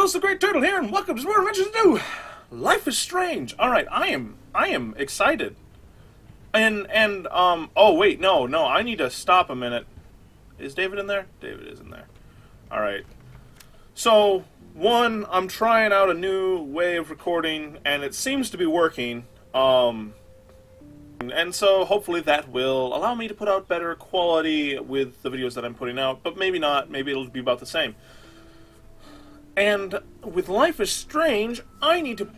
Ghost the Great Turtle here, and welcome to More Adventures to Do. Life is strange. All right, I am, I am excited. And and um, oh wait, no, no, I need to stop a minute. Is David in there? David is in there. All right. So one, I'm trying out a new way of recording, and it seems to be working. Um, and so hopefully that will allow me to put out better quality with the videos that I'm putting out, but maybe not. Maybe it'll be about the same. And with Life is Strange, I need to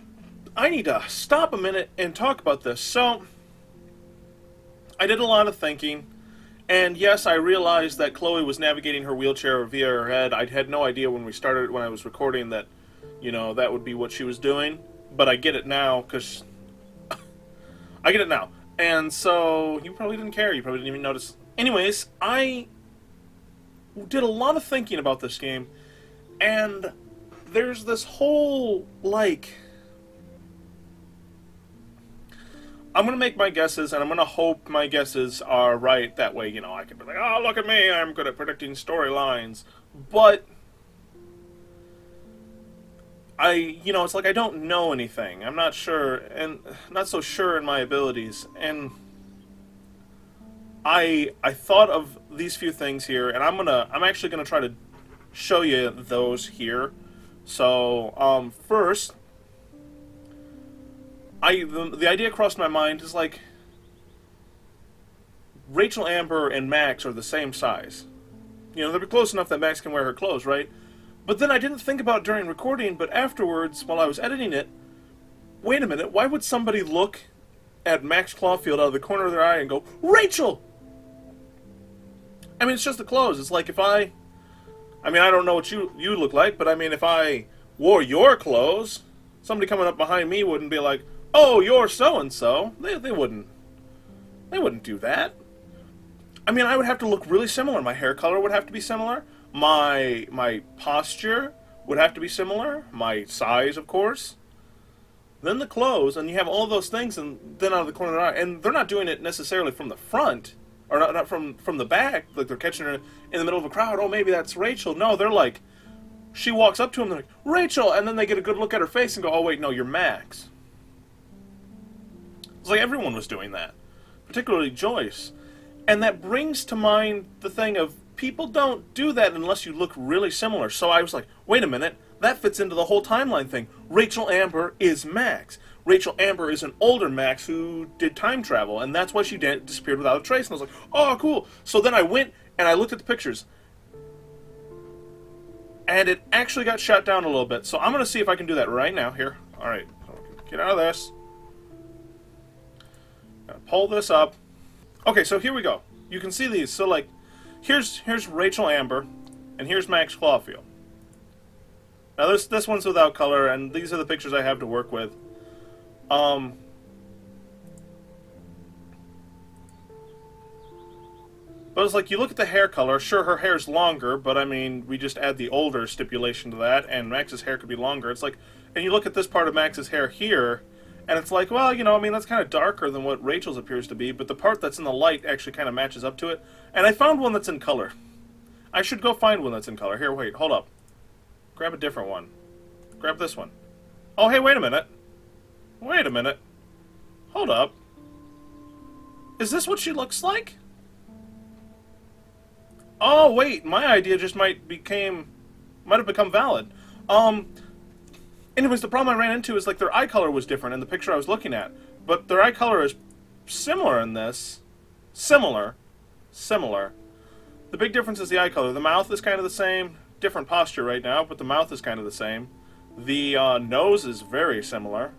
I need to stop a minute and talk about this. So I did a lot of thinking, and yes, I realized that Chloe was navigating her wheelchair via her head. I had no idea when we started when I was recording that, you know, that would be what she was doing. But I get it now because I get it now. And so you probably didn't care. You probably didn't even notice. Anyways, I did a lot of thinking about this game, and there's this whole like I'm gonna make my guesses, and I'm gonna hope my guesses are right. That way, you know, I can be like, "Oh, look at me! I'm good at predicting storylines." But I, you know, it's like I don't know anything. I'm not sure, and not so sure in my abilities. And I, I thought of these few things here, and I'm gonna, I'm actually gonna try to show you those here. So, um, first, I the, the idea crossed my mind is like Rachel Amber and Max are the same size. You know, they're close enough that Max can wear her clothes, right? But then I didn't think about during recording, but afterwards, while I was editing it, wait a minute, why would somebody look at Max Caulfield out of the corner of their eye and go, Rachel! I mean, it's just the clothes. It's like if I I mean, I don't know what you you look like, but I mean, if I wore your clothes, somebody coming up behind me wouldn't be like, "Oh, you're so and so." They they wouldn't. They wouldn't do that. I mean, I would have to look really similar. My hair color would have to be similar. My my posture would have to be similar. My size, of course. Then the clothes, and you have all those things, and then out of the corner of the eye, and they're not doing it necessarily from the front or not, not from from the back, like they're catching her in the middle of a crowd. Oh, maybe that's Rachel. No, they're like, she walks up to him, they're like, Rachel, and then they get a good look at her face and go, oh wait, no, you're Max. It's like everyone was doing that, particularly Joyce, and that brings to mind the thing of people don't do that unless you look really similar. So I was like, wait a minute, that fits into the whole timeline thing. Rachel Amber is Max. Rachel Amber is an older Max who did time travel, and that's why she disappeared without a trace. And I was like, oh, cool. So then I went and I looked at the pictures, and it actually got shut down a little bit. So I'm going to see if I can do that right now. Here. All right. Get out of this. pull this up. Okay, so here we go. You can see these. So, like, here's here's Rachel Amber, and here's Max Caulfield. Now, this, this one's without color, and these are the pictures I have to work with. Um, but it's like you look at the hair color. Sure, her hair's longer, but I mean, we just add the older stipulation to that, and Max's hair could be longer. It's like, and you look at this part of Max's hair here, and it's like, well, you know, I mean, that's kind of darker than what Rachel's appears to be, but the part that's in the light actually kind of matches up to it. And I found one that's in color. I should go find one that's in color. Here, wait, hold up. Grab a different one. Grab this one. Oh, hey, wait a minute. Wait a minute. Hold up. Is this what she looks like? Oh, wait, my idea just might became might have become valid. Um anyways, the problem I ran into is like their eye color was different in the picture I was looking at. But their eye color is similar in this. Similar. Similar. The big difference is the eye color. The mouth is kind of the same. Different posture right now, but the mouth is kind of the same. The uh, nose is very similar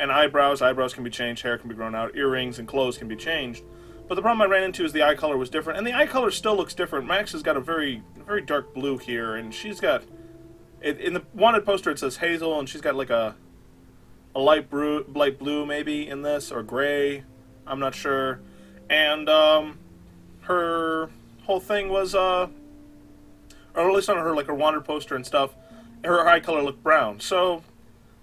and eyebrows. Eyebrows can be changed, hair can be grown out, earrings and clothes can be changed. But the problem I ran into is the eye color was different, and the eye color still looks different. Max has got a very, very dark blue here, and she's got, it, in the wanted poster it says hazel, and she's got like a, a light blue, light blue maybe in this or gray. I'm not sure, and um, her whole thing was, uh, or at least on her like her wanted poster and stuff, her eye color looked brown. So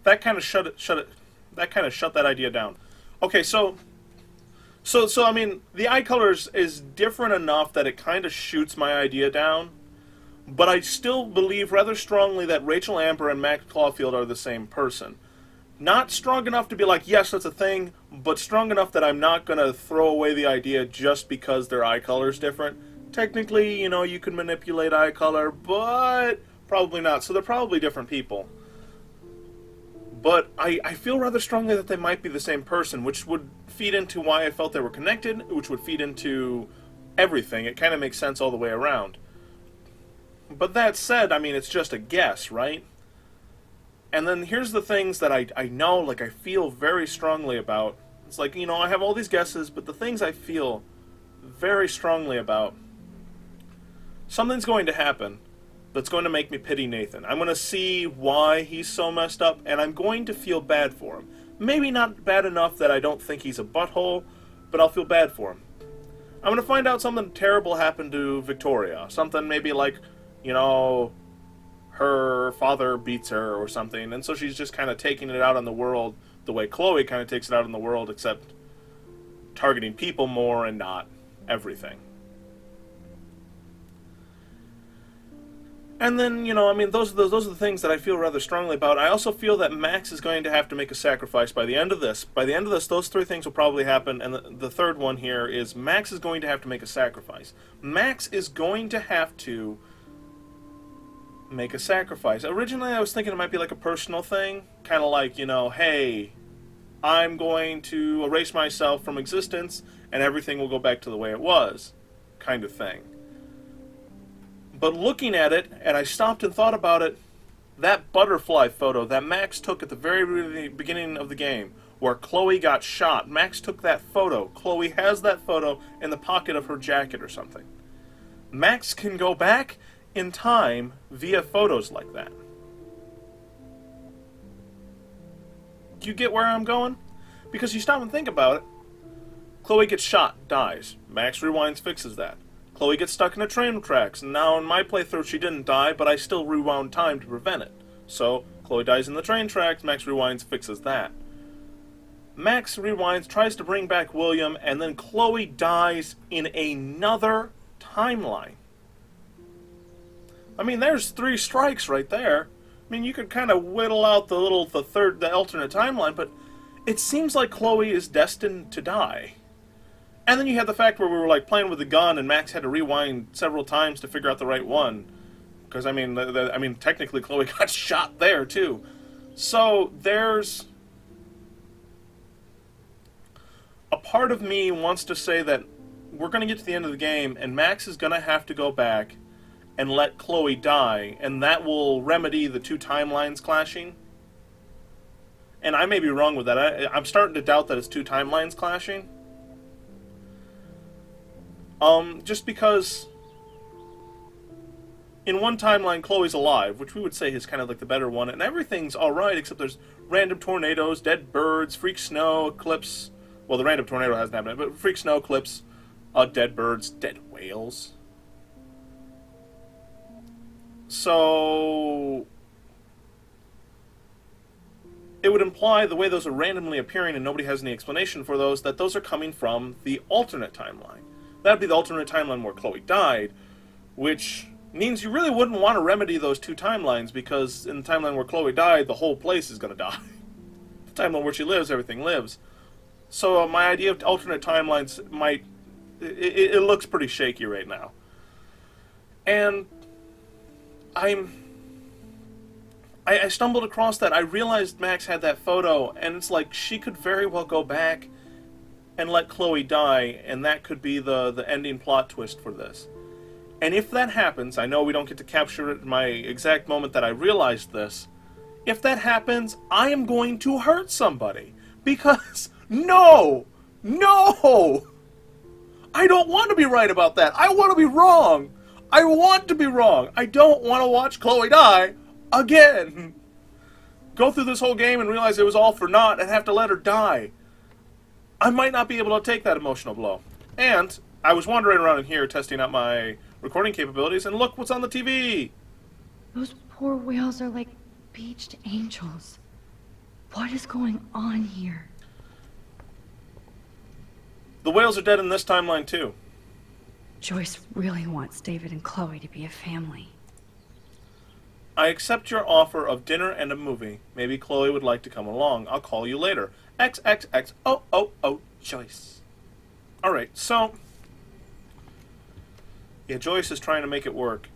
that kind of shut it, shut it, that kind of shut that idea down. Okay, so so so I mean the eye colors is different enough that it kind of shoots my idea down, but I still believe rather strongly that Rachel Amber and Max Caulfield are the same person. Not strong enough to be like, yes, that's a thing, but strong enough that I'm not going to throw away the idea just because their eye color is different. Technically, you know, you can manipulate eye color, but probably not. So they're probably different people. But I, I feel rather strongly that they might be the same person, which would feed into why I felt they were connected, which would feed into everything. It kind of makes sense all the way around. But that said, I mean, it's just a guess, right? And then here's the things that I, I know, like, I feel very strongly about. It's like, you know, I have all these guesses, but the things I feel very strongly about. Something's going to happen that's going to make me pity Nathan. I'm going to see why he's so messed up, and I'm going to feel bad for him. Maybe not bad enough that I don't think he's a butthole, but I'll feel bad for him. I'm going to find out something terrible happened to Victoria. Something maybe like, you know, her father beats her or something, and so she's just kind of taking it out on the world the way Chloe kind of takes it out on the world, except targeting people more and not everything. And then, you know, I mean, those are the, those are the things that I feel rather strongly about. I also feel that Max is going to have to make a sacrifice by the end of this. By the end of this, those three things will probably happen. And the, the third one here is Max is going to have to make a sacrifice. Max is going to have to make a sacrifice. Originally, I was thinking it might be like a personal thing, kind of like, you know, hey, I'm going to erase myself from existence and everything will go back to the way it was, kind of thing. But looking at it, and I stopped and thought about it, that butterfly photo that Max took at the very beginning of the game, where Chloe got shot, Max took that photo. Chloe has that photo in the pocket of her jacket or something. Max can go back in time via photos like that. Do you get where I'm going? Because you stop and think about it. Chloe gets shot, dies. Max rewinds, fixes that. Chloe gets stuck in a train tracks, now in my playthrough she didn't die, but I still rewound time to prevent it. So, Chloe dies in the train tracks, Max rewinds, fixes that. Max rewinds, tries to bring back William, and then Chloe dies in another timeline. I mean, there's three strikes right there. I mean, you could kind of whittle out the little, the third, the alternate timeline, but it seems like Chloe is destined to die. And then you had the fact where we were like playing with the gun, and Max had to rewind several times to figure out the right one. Because I mean, the, the, I mean, technically Chloe got shot there too. So there's a part of me wants to say that we're going to get to the end of the game, and Max is going to have to go back and let Chloe die, and that will remedy the two timelines clashing. And I may be wrong with that. I, I'm starting to doubt that it's two timelines clashing um, just because in one timeline Chloe's alive, which we would say is kind of like the better one, and everything's alright except there's random tornadoes, dead birds, freak snow, eclipse. Well, the random tornado hasn't happened, but freak snow, eclipse, uh, dead birds, dead whales. So it would imply the way those are randomly appearing and nobody has any explanation for those that those are coming from the alternate timeline. That'd be the alternate timeline where Chloe died, which means you really wouldn't want to remedy those two timelines because in the timeline where Chloe died, the whole place is going to die. the timeline where she lives, everything lives. So uh, my idea of alternate timelines might it, it looks pretty shaky right now. And I'm I, I stumbled across that. I realized Max had that photo, and it's like she could very well go back and let Chloe die, and that could be the, the ending plot twist for this. And if that happens, I know we don't get to capture it in my exact moment that I realized this. If that happens, I am going to hurt somebody. Because, no! No! I don't want to be right about that. I want to be wrong. I want to be wrong. I don't want to watch Chloe die again. Go through this whole game and realize it was all for naught and have to let her die. I might not be able to take that emotional blow. And I was wandering around in here testing out my recording capabilities, and look what's on the TV! Those poor whales are like beached angels. What is going on here? The whales are dead in this timeline, too. Joyce really wants David and Chloe to be a family. I accept your offer of dinner and a movie. Maybe Chloe would like to come along. I'll call you later. XXX. Oh, oh, oh, Joyce. Alright, so. Yeah, Joyce is trying to make it work.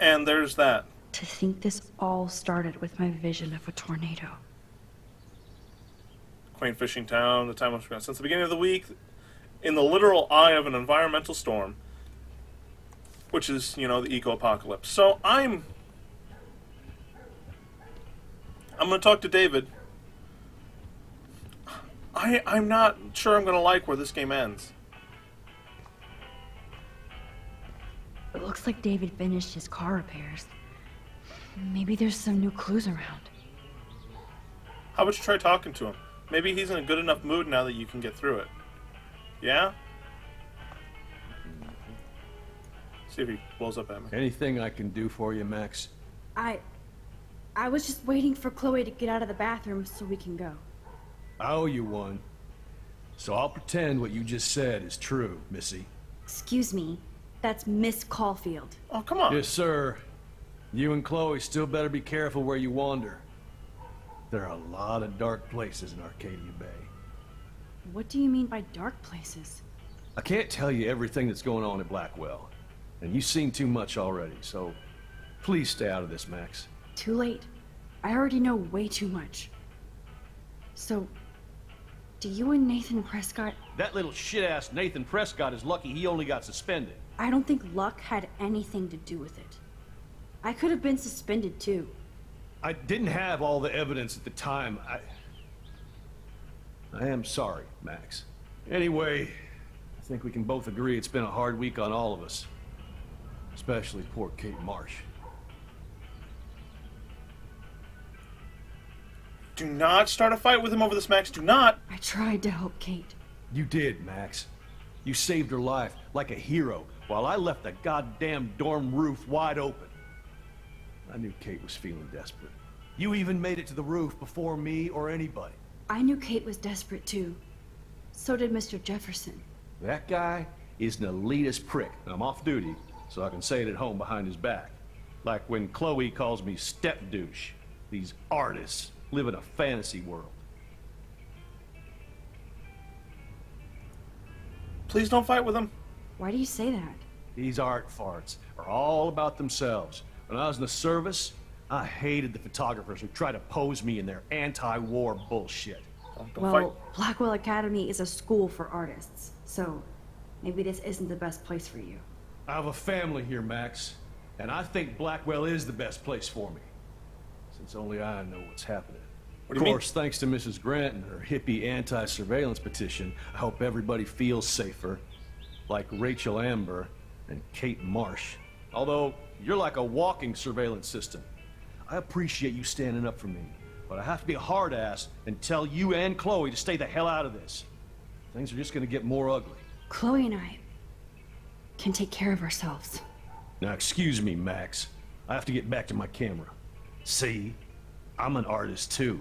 And there's that. To think this all started with my vision of a tornado. Quaint fishing town, the time of since the beginning of the week, in the literal eye of an environmental storm, which is, you know, the eco apocalypse. So I'm. I'm going to talk to David. I, I'm not sure I'm going to like where this game ends. It looks like David finished his car repairs. Maybe there's some new clues around. How about you try talking to him? Maybe he's in a good enough mood now that you can get through it. Yeah? See if he blows up at me. Anything I can do for you, Max? I... I was just waiting for Chloe to get out of the bathroom so we can go. I owe you one. So I'll pretend what you just said is true, Missy. Excuse me. That's Miss Caulfield. Oh, come on. Yes, sir. You and Chloe still better be careful where you wander. There are a lot of dark places in Arcadia Bay. What do you mean by dark places? I can't tell you everything that's going on at Blackwell. And you've seen too much already, so please stay out of this, Max. Too late. I already know way too much. So, do you and Nathan Prescott... That little shit-ass Nathan Prescott is lucky he only got suspended. I don't think luck had anything to do with it. I could have been suspended too. I didn't have all the evidence at the time. I... I am sorry, Max. Anyway, I think we can both agree it's been a hard week on all of us. Especially poor Kate Marsh. Do not start a fight with him over this, Max. Do not. I tried to help Kate. You did, Max. You saved her life like a hero while I left the goddamn dorm roof wide open. I knew Kate was feeling desperate. You even made it to the roof before me or anybody. I knew Kate was desperate too. So did Mr. Jefferson. That guy is an elitist prick. I'm off duty, so I can say it at home behind his back. Like when Chloe calls me step douche. These artists live in a fantasy world. Please don't fight with him. Why do you say that? These art farts are all about themselves. When I was in the service, I hated the photographers who try to pose me in their anti-war bullshit. Don't, don't well, fight. Blackwell Academy is a school for artists, so maybe this isn't the best place for you. I have a family here, Max, and I think Blackwell is the best place for me. Since only I know what's happening. What of do you mean? course, thanks to Mrs. Grant and her hippie anti-surveillance petition, I hope everybody feels safer. Like Rachel Amber and Kate Marsh. Although, you're like a walking surveillance system. I appreciate you standing up for me, but I have to be a hard ass and tell you and Chloe to stay the hell out of this. Things are just gonna get more ugly. Chloe and I can take care of ourselves. Now, excuse me, Max. I have to get back to my camera. See? I'm an artist, too.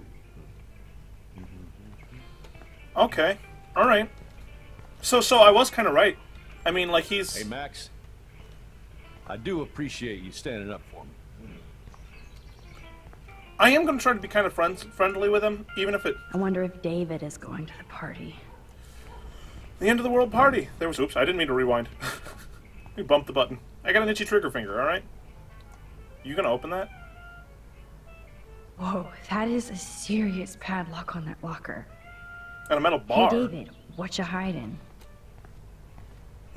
Okay. All right. So, so I was kind of right. I mean, like he's. Hey, Max. I do appreciate you standing up for me. I am going to try to be kind of friends, friendly with him, even if it I wonder if David is going to the party. The end of the world party. There was. Oops, I didn't mean to rewind. we bumped the button. I got an itchy trigger finger. All right. You gonna open that? Whoa, that is a serious padlock on that locker. And a metal bar. Hey, David, what you hiding?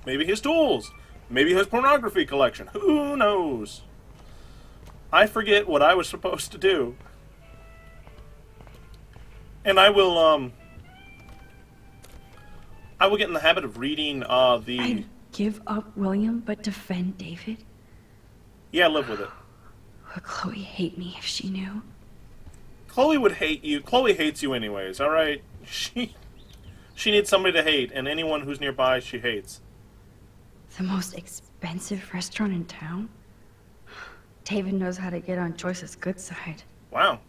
Maybe his tools. Maybe his pornography collection. Who knows? I forget what I was supposed to do. And I will, um. I will get in the habit of reading, uh, the. I'd give up William, but defend David? Yeah, live with it. Would Chloe hate me if she knew? Chloe would hate you. Chloe hates you anyways, alright? She. She needs somebody to hate, and anyone who's nearby she hates. The most expensive restaurant in town? David knows how to get on Joyce's good side. Wow.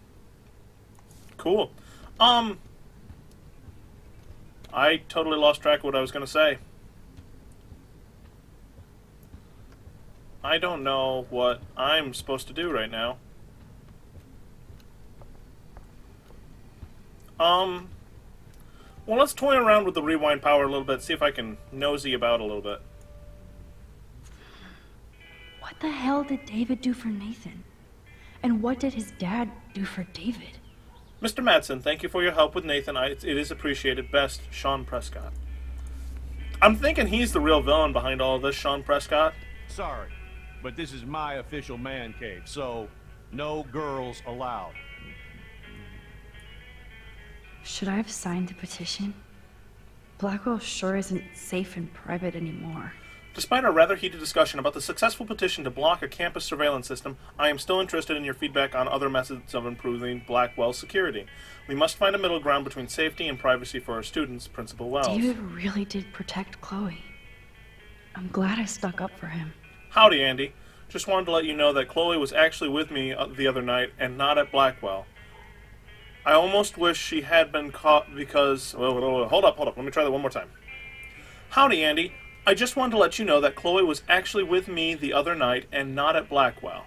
Cool. Um. I totally lost track of what I was going to say. I don't know what I'm supposed to do right now. Um, well, let's toy around with the rewind power a little bit, see if I can nosy about a little bit. What the hell did David do for Nathan? And what did his dad do for David? Mr. Madsen, thank you for your help with Nathan. I, it is appreciated. Best, Sean Prescott. I'm thinking he's the real villain behind all of this, Sean Prescott. Sorry, but this is my official man cave, so no girls allowed. Should I have signed the petition? Blackwell sure isn't safe and private anymore. Despite our rather heated discussion about the successful petition to block a campus surveillance system, I am still interested in your feedback on other methods of improving Blackwell's security. We must find a middle ground between safety and privacy for our students, Principal Wells. David really did protect Chloe. I'm glad I stuck up for him. Howdy, Andy. Just wanted to let you know that Chloe was actually with me uh, the other night and not at Blackwell. I almost wish she had been caught because. Well, hold up, hold up. Let me try that one more time. Howdy, Andy. I just wanted to let you know that Chloe was actually with me the other night and not at Blackwell.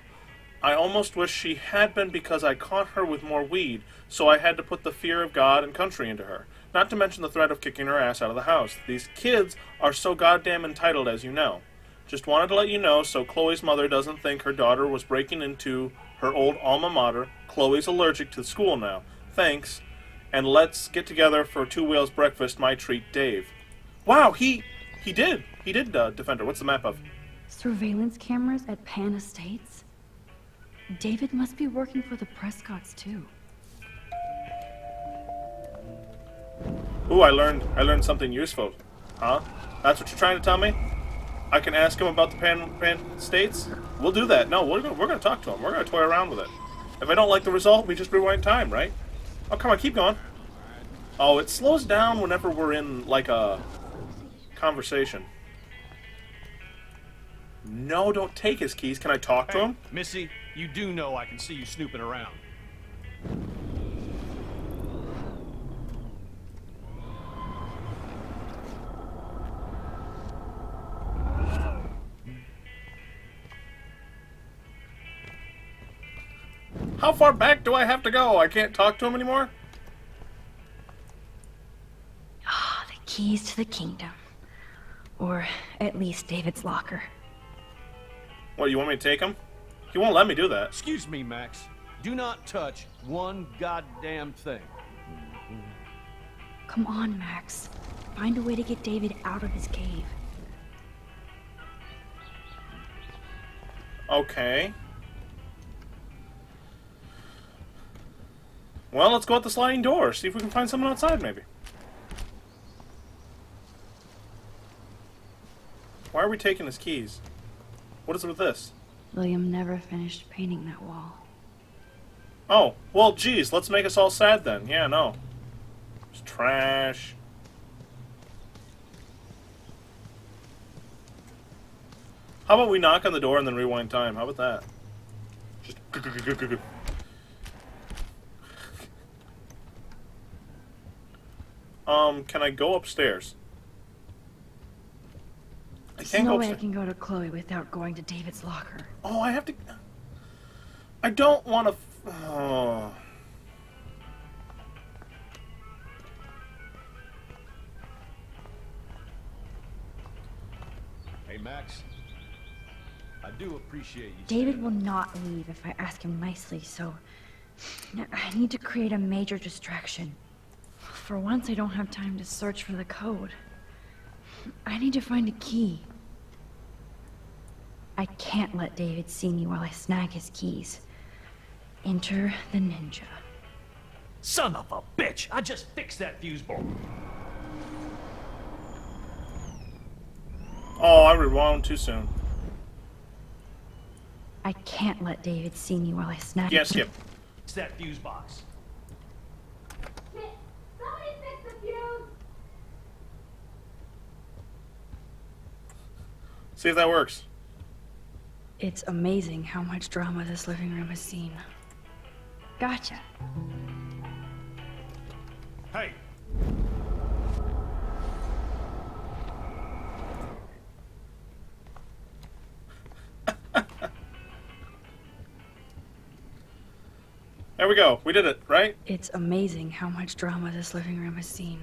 I almost wish she had been because I caught her with more weed, so I had to put the fear of God and country into her. Not to mention the threat of kicking her ass out of the house. These kids are so goddamn entitled, as you know. Just wanted to let you know so Chloe's mother doesn't think her daughter was breaking into her old alma mater. Chloe's allergic to school now. Thanks. And let's get together for Two Whales breakfast, my treat, Dave. Wow, he he did. He did uh, defend her. What's the map of? Surveillance cameras at Pan Estates? David must be working for the Prescotts too. Ooh, I learned I learned something useful. Huh? That's what you're trying to tell me? I can ask him about the Pan Pan States? We'll do that. No, we're gonna, we're gonna talk to him. We're gonna toy around with it. If I don't like the result, we just rewind time, right? Oh, come on, keep going. Oh, it slows down whenever we're in like a conversation. No, don't take his keys. Can I talk to him? Missy, you do know I can see you snooping around. How far back do I have to go? I can't talk to him anymore? Ah, the keys to the kingdom. Or at least David's locker. What, you want me to take him? He won't let me do that. Excuse me, Max. Do not touch one goddamn thing. Come on, Max. Find a way to get David out of his cave. Okay. Well, let's go out the sliding door. See if we can find someone outside, maybe. Why are we taking his keys? What is it with this? William never finished painting that wall. Oh, well, geez, let's make us all sad then. Yeah, no. It's trash. How about we knock on the door and then rewind time? How about that? Just. Um, can I go upstairs? I There's can't no go way I can go to Chloe without going to David's locker. Oh, I have to. I don't want to. Oh. Hey, Max. I do appreciate you. David saying will not leave if I ask him nicely, so I need to create a major distraction. For once, I don't have time to search for the code. I need to find a key. I can't let David see me while I snag his keys. Enter the ninja. Son of a bitch! I just fixed that fuse board. Oh, I rewound too soon. I can't let David see me while I snag Yeah, skip. It's that fuse box. Somebody fix the fuse! See if that works. It's amazing how much drama this living room has seen. Gotcha. Hey! there we go. We did it, right? It's amazing how much drama this living room has seen.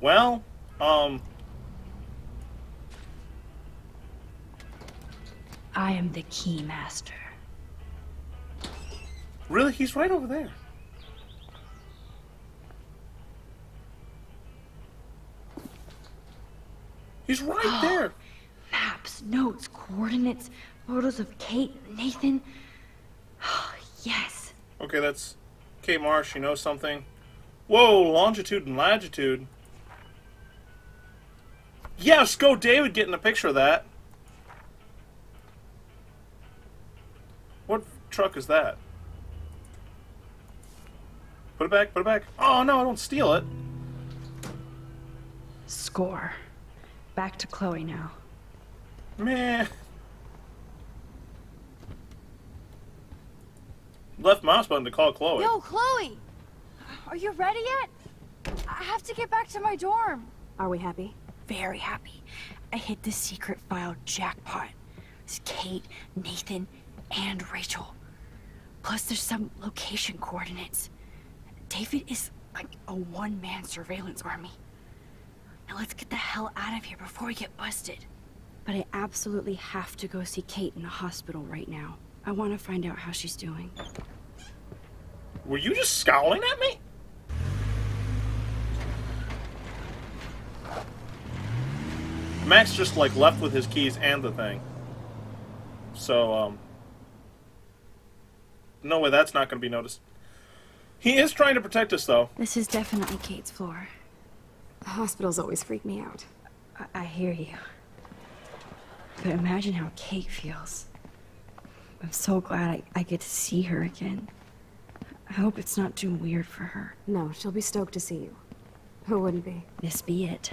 Well, um, I am the key master. really, he's right over there. He's right there. Maps, notes, coordinates, photos of Kate, Nathan. yes. Okay, that's Kate Marsh. You know something? Whoa, longitude and latitude. Yes, go David getting a picture of that. What truck is that? Put it back, put it back. Oh no, I don't steal it. Score. Back to Chloe now. Meh. Left mouse button to call Chloe. Yo, Chloe! Are you ready yet? I have to get back to my dorm. Are we happy? Very happy. I hit the secret file jackpot. It's Kate, Nathan, and Rachel. Plus, there's some location coordinates. David is like a one man surveillance army. Now let's get the hell out of here before we get busted. But I absolutely have to go see Kate in the hospital right now. I want to find out how she's doing. Were you just scowling at me? Max just like left with his keys and the thing. So, um. No way that's not going to be noticed. He is trying to protect us, though. This is definitely Kate's floor. The hospitals always freak me out. I, I hear you. But imagine how Kate feels. I'm so glad I, I get to see her again. I hope it's not too weird for her. No, she'll be stoked to see you. Who wouldn't be? This be it.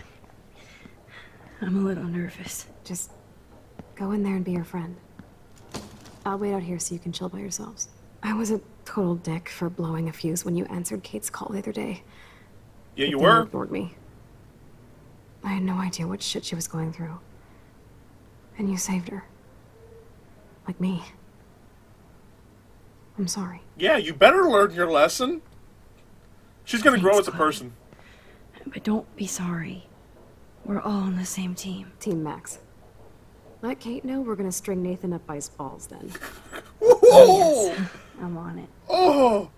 I'm a little nervous. Just go in there and be your friend. I'll wait out here so you can chill by yourselves. I was a total dick for blowing a fuse when you answered Kate's call the other day. Yeah, you But then were. ignored me. I had no idea what shit she was going through. And you saved her. Like me. I'm sorry. Yeah, you better learn your lesson. She's going to grow as a person. But don't be sorry. We're all on the same team. Team Max. Let Kate know we're gonna string Nathan up by his balls then. Oh, oh I'm on it. oh,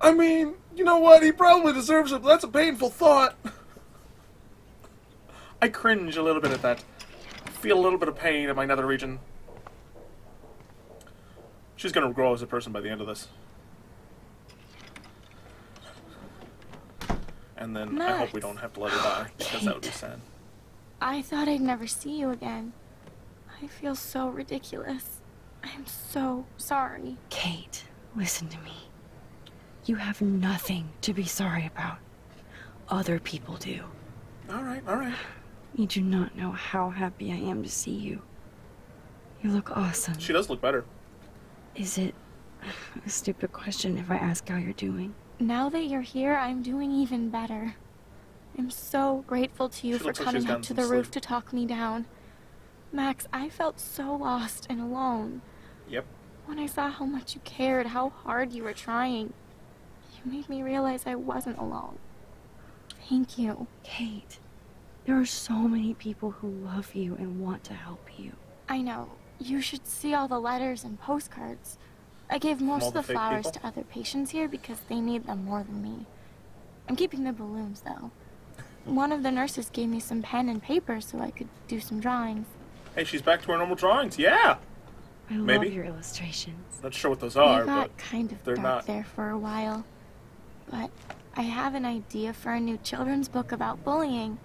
I mean, you know what? He probably deserves it. But that's a painful thought. I cringe a little bit at that. Feel a little bit of pain in my nether region. She's gonna grow as a person by the end of this. And then I hope we don't have to let her die, because that would be sad. I thought I'd never see you again. I feel so ridiculous. I'm so sorry. Kate, listen to me. You have nothing to be sorry about. Other people do. Alright, alright. You do not know how happy I am to see you. You look awesome. She does look better. Is it a stupid question if I ask how you're doing? Now that you're here, I'm doing even better. I'm so grateful to you She for looks like coming up to some the roof to talk me down. Max, I felt so lost and alone. Yep. When I saw how much you cared, how hard you were trying, you made me realize I wasn't alone. Thank you. Kate, there are so many people who love you and want to help you. I know. You should see all the letters and postcards. I gave most of the the flowers people? to other patients here because they need them more than me. I'm keeping the balloons, though. One of the nurses gave me some pen and paper so I could do some drawings. Hey, she's back to her normal drawings. Yeah! I Maybe. love your illustrations. Not sure what those They are, got but kind of they're dark not. there for a while. But I have an idea for a new children's book about bullying.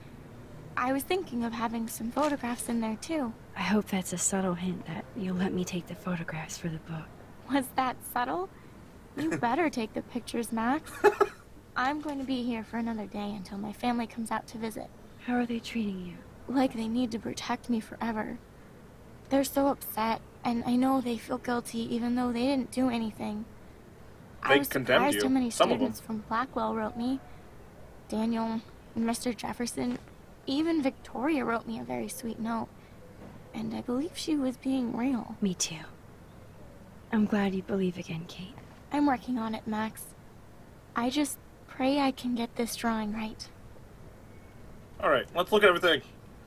I was thinking of having some photographs in there, too. I hope that's a subtle hint that you'll let me take the photographs for the book. Was that subtle? You better take the pictures, Max. I'm going to be here for another day until my family comes out to visit. How are they treating you? Like they need to protect me forever. They're so upset, and I know they feel guilty even though they didn't do anything. I was condemned surprised you, how many some students from Blackwell wrote me. Daniel Mr. Jefferson, even Victoria wrote me a very sweet note. and I believe she was being real. Me too. I'm glad you believe again, Kate. I'm working on it, Max. I just pray I can get this drawing right. Alright, let's look at everything.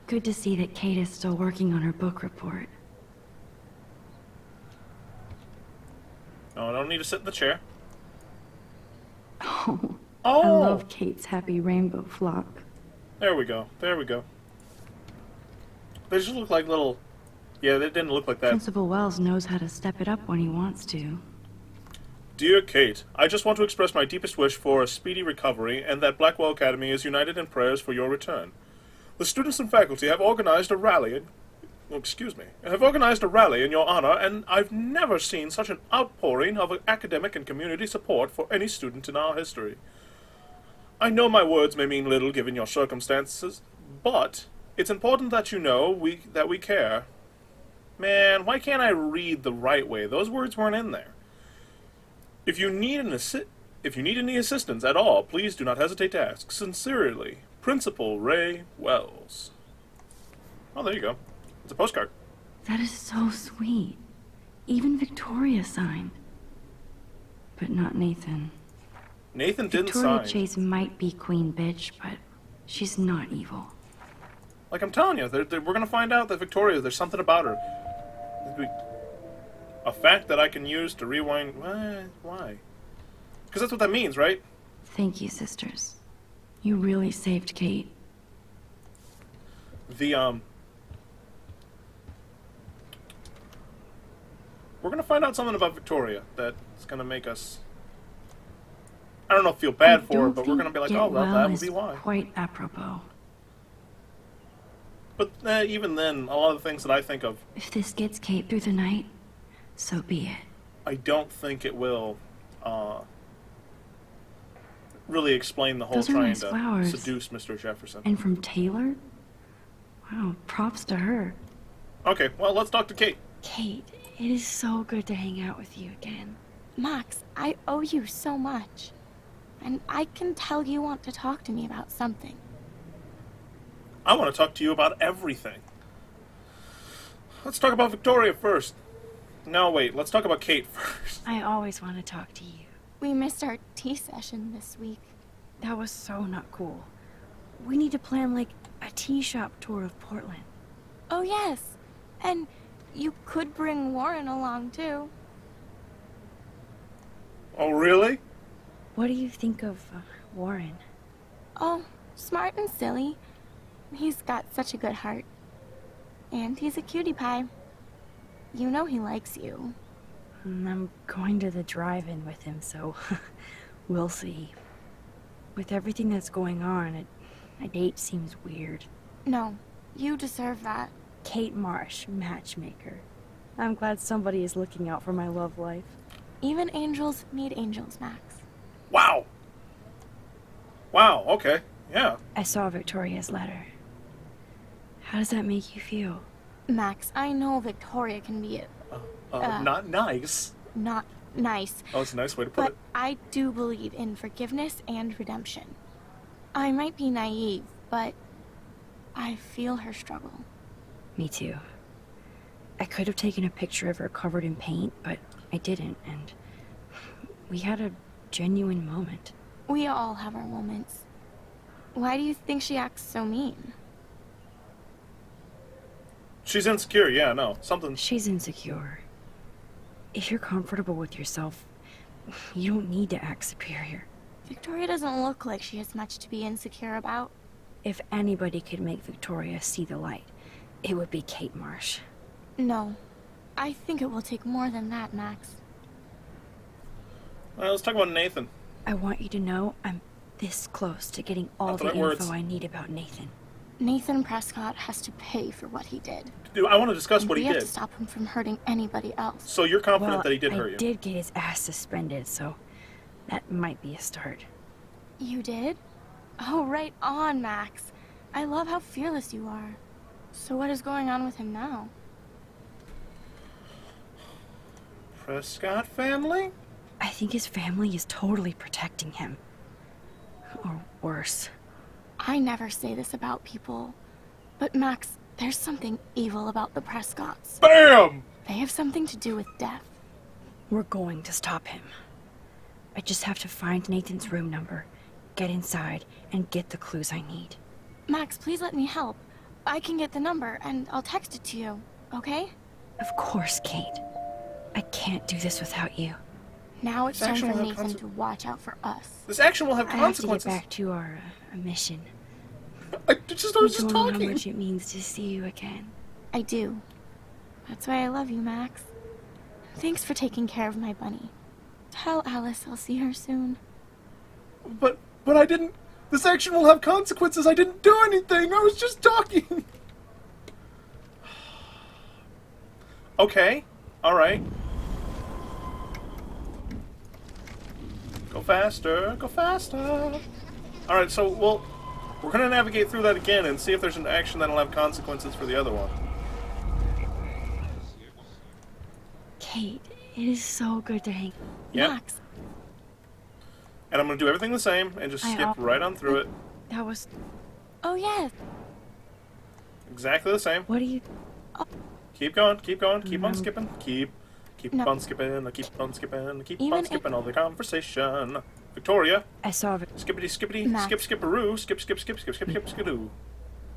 Good to see that Kate is still working on her book report. No, I don't need to sit in the chair. Oh, Oh! I oh! love Kate's happy rainbow flock. There we go. There we go. They just look like little... Yeah, they didn't look like that. Principal Wells knows how to step it up when he wants to. Dear Kate, I just want to express my deepest wish for a speedy recovery and that Blackwell Academy is united in prayers for your return. The students and faculty have organized a rally in, oh, excuse me, have organized a rally in your honor, and I've never seen such an outpouring of academic and community support for any student in our history. I know my words may mean little given your circumstances, but it's important that you know we that we care. Man, why can't I read the right way? Those words weren't in there. If you need an assi- if you need any assistance at all, please do not hesitate to ask. Sincerely, Principal Ray Wells. Oh, there you go. It's a postcard. That is so sweet. Even Victoria signed. But not Nathan. Nathan didn't Victoria sign. Chase might be queen bitch, but she's not evil. Like I'm telling you, they're, they're- we're gonna find out that Victoria, there's something about her. A fact that I can use to rewind. Why? Why? Because that's what that means, right? Thank you, sisters. You really saved Kate. The um. We're gonna find out something about Victoria that's gonna make us. I don't know, feel bad I for her, but we're gonna be like, oh, well, well that would be why. Quite apropos. But uh, even then, a lot of the things that I think of, If this gets Kate through the night, so be it. I don't think it will uh, really explain the whole Those trying nice to flowers. seduce Mr. Jefferson. And from Taylor? Wow, props to her. Okay, well, let's talk to Kate. Kate, it is so good to hang out with you again. Max, I owe you so much. And I can tell you want to talk to me about something. I want to talk to you about everything. Let's talk about Victoria first. No, wait, let's talk about Kate first. I always want to talk to you. We missed our tea session this week. That was so not cool. We need to plan like a tea shop tour of Portland. Oh, yes. And you could bring Warren along, too. Oh, really? What do you think of uh, Warren? Oh, smart and silly. He's got such a good heart. And he's a cutie pie. You know he likes you. Mm, I'm going to the drive-in with him, so we'll see. With everything that's going on, it, a date seems weird. No, you deserve that. Kate Marsh, matchmaker. I'm glad somebody is looking out for my love life. Even angels need angels, Max. Wow. Wow, okay. Yeah. I saw Victoria's letter. How does that make you feel? Max, I know Victoria can be Uh, Uh. not nice. not nice, Oh, it's a nice way to put but it. But I do believe in forgiveness and redemption. I might be naive, but I feel her struggle. Me too. I could have taken a picture of her covered in paint, but I didn't, and we had a genuine moment. We all have our moments. Why do you think she acts so mean? She's insecure, yeah, no. Something. She's insecure. If you're comfortable with yourself, you don't need to act superior. Victoria doesn't look like she has much to be insecure about. If anybody could make Victoria see the light, it would be Kate Marsh. No. I think it will take more than that, Max. Well, let's talk about Nathan. I want you to know I'm this close to getting all Not the the info words. I need about Nathan. Nathan Prescott has to pay for what he did. I want to discuss and what we he have did. to stop him from hurting anybody else. So you're confident well, that he did I hurt you? I did get his ass suspended, so that might be a start. You did? Oh, right on, Max. I love how fearless you are. So what is going on with him now? Prescott family? I think his family is totally protecting him. Or worse. I never say this about people, but Max, There's something evil about the Prescotts. Bam! They have something to do with death. We're going to stop him. I just have to find Nathan's room number, get inside, and get the clues I need. Max, please let me help. I can get the number and I'll text it to you, okay? Of course, Kate. I can't do this without you. Now it's This time for will Nathan conse- to watch out for us. This action will have consequences. I have to get consequences. back to our uh, mission. I just I You was just don't know how much it means to see you again. I do. That's why I love you, Max. Thanks for taking care of my bunny. Tell Alice I'll see her soon. But but I didn't. This action will have consequences. I didn't do anything. I was just talking. okay. All right. Go faster. Go faster. All right. So well, we're gonna navigate through that again and see if there's an action that'll have consequences for the other one. Kate, it is so good to hang. Yep. Max, And I'm gonna do everything the same and just skip right on through it. That was. oh yeah. Exactly the same. What do you. Keep going, keep going, keep on Um, skipping, keep, keep No. on skipping, I keep on skipping, I keep Even on skipping all the conversation. Victoria, I saw it. skippity skippity, Max. skip skipperoo, skip skip skip skip skip skip skidoo.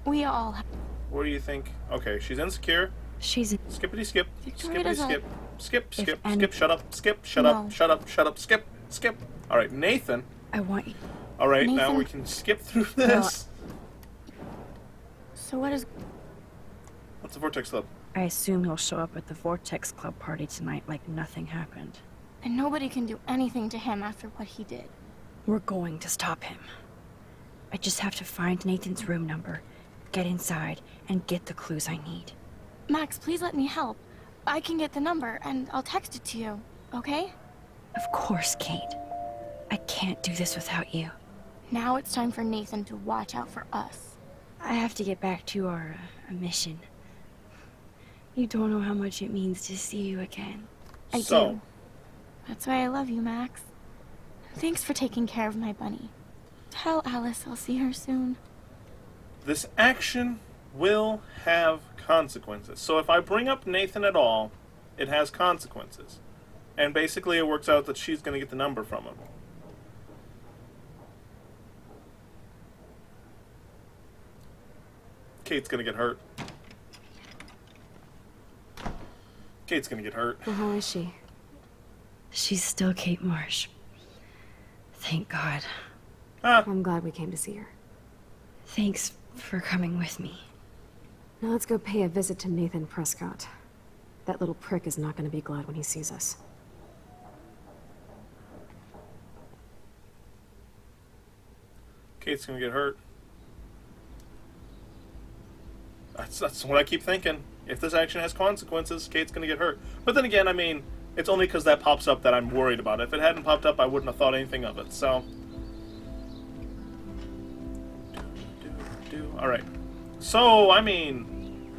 we all have. What do you think? Okay, she's insecure. She's. in- Skippity skip, Victoria skippity skip, skip skip any- skip. Shut up, skip, shut No. up, shut up, shut up, skip, skip. All right, Nathan. I want you. All right, now we can skip through this. So what is? What's the vortex club? I assume he'll show up at the Vortex Club party tonight like nothing happened. And nobody can do anything to him after what he did. We're going to stop him. I just have to find Nathan's room number, get inside, and get the clues I need. Max, please let me help. I can get the number and I'll text it to you, okay? Of course, Kate. I can't do this without you. Now it's time for Nathan to watch out for us. I have to get back to our uh, mission. You don't know how much it means to see you again. I so, do. That's why I love you, Max. Thanks for taking care of my bunny. Tell Alice I'll see her soon. this action will have consequences. So if I bring up Nathan at all, it has consequences. And basically, it works out that she's going to get the number from him. Kate's going to get hurt. Kate's going to get hurt. Well, how is she? She's still Kate Marsh. Thank God. Ah, I'm glad we came to see her. Thanks for coming with me. Now let's go pay a visit to Nathan Prescott. That little prick is not going to be glad when he sees us. Kate's going to get hurt. That's, that's what I keep thinking. If this action has consequences, Kate's going to get hurt. But then again, I mean, it's only because that pops up that I'm worried about it. If it hadn't popped up, I wouldn't have thought anything of it. So. All right. So, I mean.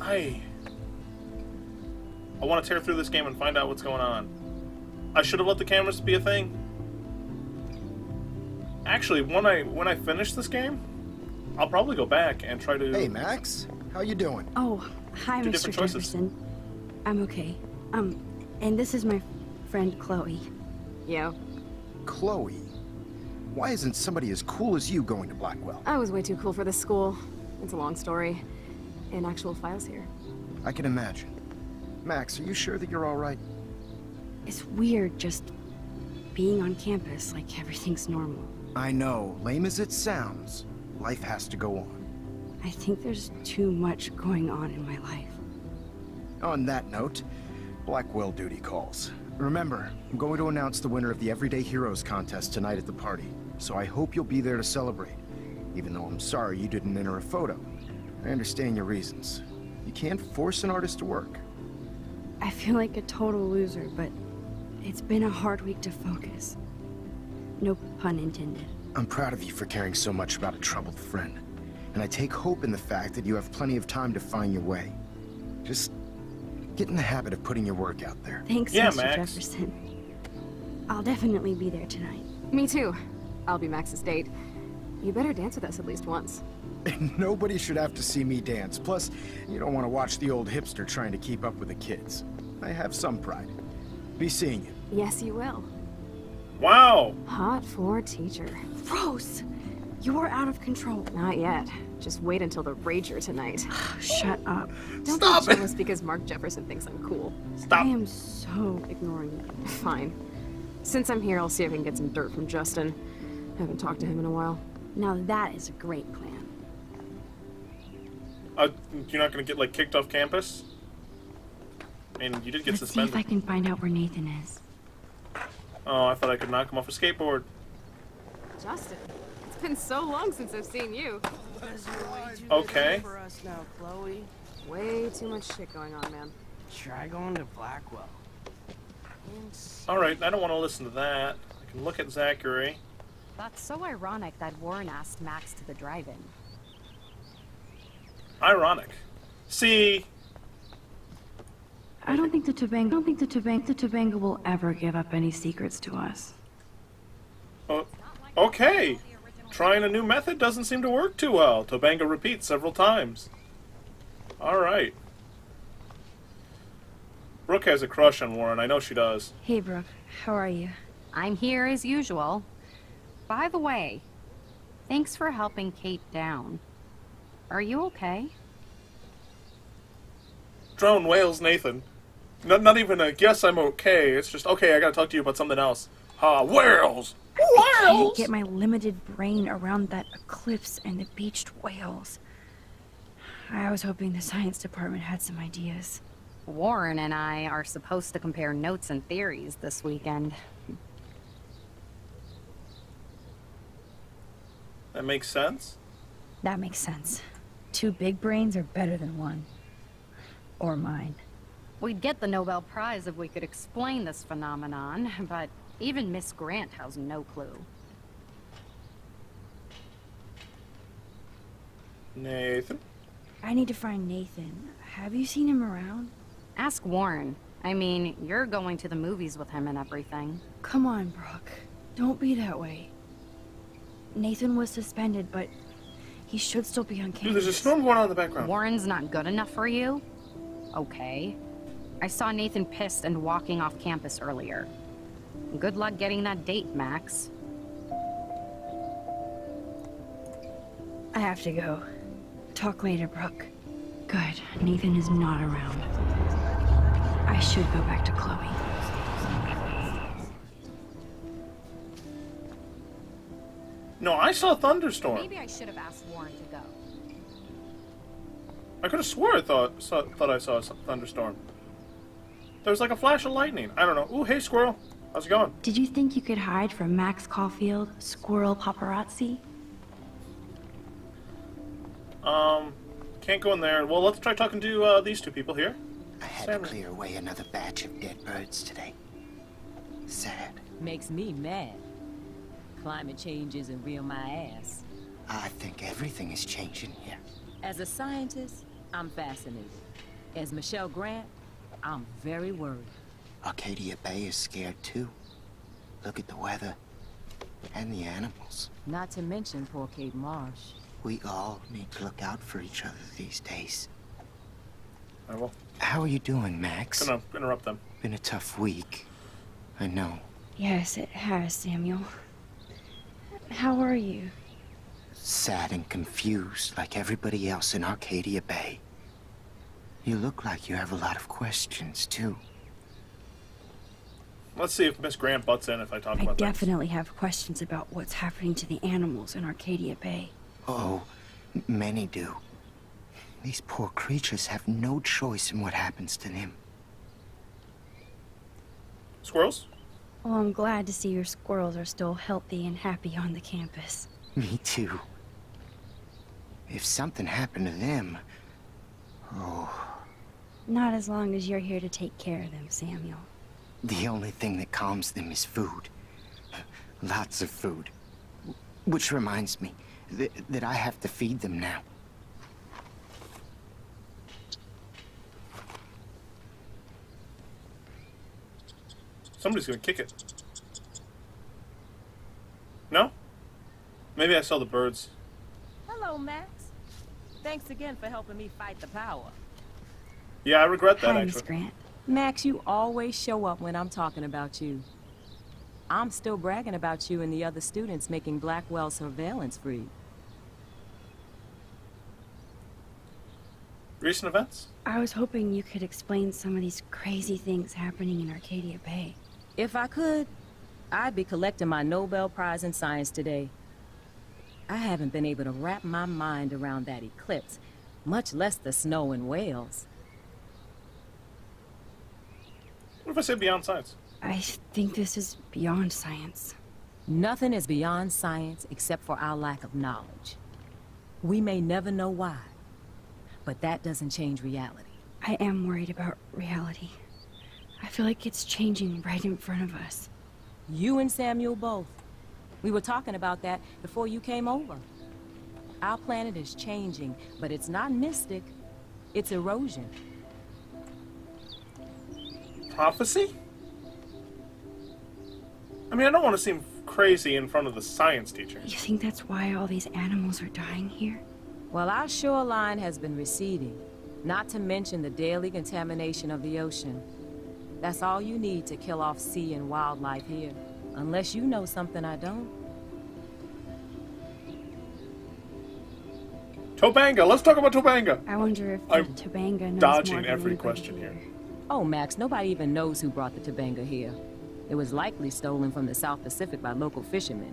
I. I want to tear through this game and find out what's going on. I should have let the cameras be a thing. Actually, when I when I finish this game, I'll probably go back and try to. Hey, Max. How you doing? Oh, hi, Two Mr. Jefferson. I'm okay. Um, and this is my friend Chloe. Yo. Chloe. Why isn't somebody as cool as you going to Blackwell? I was way too cool for this school. It's a long story. And actual files here. I can imagine. Max, are you sure that you're all right? It's weird just being on campus like everything's normal. I know, lame as it sounds, life has to go on. I think there's too much going on in my life. On that note, Blackwell duty calls. Remember, I'm going to announce the winner of the Everyday Heroes contest tonight at the party, so I hope you'll be there to celebrate. Even though I'm sorry you didn't enter a photo. I understand your reasons. You can't force an artist to work. I feel like a total loser, but it's been a hard week to focus. No pun intended. I'm proud of you for caring so much about a troubled friend. And I take hope in the fact that you have plenty of time to find your way. Just get in the habit of putting your work out there. Thanks, Yeah, Mr. Max. Jefferson. I'll definitely be there tonight. Me too. I'll be Max's date. You better dance with us at least once. Nobody should have to see me dance. Plus, you don't want to watch the old hipster trying to keep up with the kids. I have some pride. Be seeing you. Yes, you will. Wow. Hot for teacher. Gross! You are out of control. Not yet. Just wait until the Rager tonight. Shut up. Don't Stop be it. because Mark Jefferson thinks I'm cool. Stop. I am so ignoring you. Fine. Since I'm here, I'll see if I can get some dirt from Justin. I Haven't talked to him in a while. Now that is a great plan. Uh, you're not gonna get like kicked off campus? And you did get Let's see suspended. if I can find out where Nathan is. Oh, I thought I could knock him off a skateboard. Justin, it's been so long since I've seen you. Okay. For us now, Chloe. Way too much shit going on, man. Try going to Blackwell. Alright, I don't want to listen to that. I can look at Zachary. That's so ironic that Warren asked Max to the drive-in. Ironic. See, I don't think the Tobanga, I don't think the Tobanga, the Tobanga will ever give up any secrets to us. uh, okay. Trying a new method doesn't seem to work too well. Tobanga repeats several times. Alright. Brooke has a crush on Warren. I know she does. Hey, Brooke, how are you? I'm here as usual. By the way, thanks for helping Kate down. Are you okay? Drone Whales Nathan. Not, not even a guess I'm okay. It's just, okay, I gotta talk to you about something else. Ha, whales! I can't get my limited brain around that eclipse and the beached whales. I was hoping the science department had some ideas. Warren and I are supposed to compare notes and theories this weekend. That makes sense. That makes sense. Two big brains are better than one. Or mine. We'd get the Nobel Prize if we could explain this phenomenon, but even Miss Grant has no clue. Nathan? I need to find Nathan. Have you seen him around? Ask Warren. I mean, you're going to the movies with him and everything. Come on, Brooke. Don't be that way. Nathan was suspended, but he should still be on Dude, campus. there's a storm going on in the background. Warren's not good enough for you? Okay. I saw Nathan pissed and walking off campus earlier. Good luck getting that date, Max. I have to go. Talk later, Brooke. Good. Nathan is not around. I should go back to Chloe. No, I saw a thunderstorm. Maybe I should have asked Warren to go. I could have swore I thought saw, thought I saw a thunderstorm. There was like a flash of lightning. I don't know. Ooh, hey squirrel. How's it going? Did you think you could hide from Max Caulfield, squirrel paparazzi? Um, can't go in there. Well, let's try talking to uh, these two people here. I had Sam- to clear away another batch of dead birds today. Sad. Makes me mad. Climate change isn't real my ass. I think everything is changing here. As a scientist, I'm fascinated. As Michelle Grant, I'm very worried. Arcadia Bay is scared too. Look at the weather. And the animals. Not to mention poor Kate Marsh. We all need to look out for each other these days. I will. How are you doing, Max? Gonna interrupt them. Been a tough week. I know. Yes, it has, Samuel. How are you? Sad and confused like everybody else in Arcadia Bay. You look like you have a lot of questions, too. Let's see if Miss Grant butts in if I talk I about that. I definitely have questions about what's happening to the animals in Arcadia Bay. Oh, many do. These poor creatures have no choice in what happens to them. Squirrels? Well, I'm glad to see your squirrels are still healthy and happy on the campus. Me too. If something happened to them... Oh, Not as long as you're here to take care of them, Samuel. The only thing that calms them is food. Lots of food. Which reminds me th that I have to feed them now. Somebody's gonna kick it. No? Maybe I saw the birds. Hello, Max. Thanks again for helping me fight the power. Yeah, I regret that Hi, Miss actually. Grant. Max, you always show up when I'm talking about you. I'm still bragging about you and the other students making Blackwell surveillance free. Recent events? I was hoping you could explain some of these crazy things happening in Arcadia Bay. If I could, I'd be collecting my Nobel Prize in Science today. I haven't been able to wrap my mind around that eclipse, much less the snow in whales. What if I say beyond science? I think this is beyond science. Nothing is beyond science except for our lack of knowledge. We may never know why, but that doesn't change reality. I am worried about reality. I feel like it's changing right in front of us. You and Samuel both. We were talking about that before you came over. Our planet is changing, but it's not mystic. It's erosion. Prophecy? I mean, I don't want to seem crazy in front of the science teacher. You think that's why all these animals are dying here? Well, our shoreline has been receding, not to mention the daily contamination of the ocean. That's all you need to kill off sea and wildlife here. Unless you know something I don't. Tobanga, let's talk about Tobanga. I wonder if the I'm Tobanga knows more Dodging than every anybody question here. Oh, Max, nobody even knows who brought the Tobanga here. It was likely stolen from the South Pacific by local fishermen.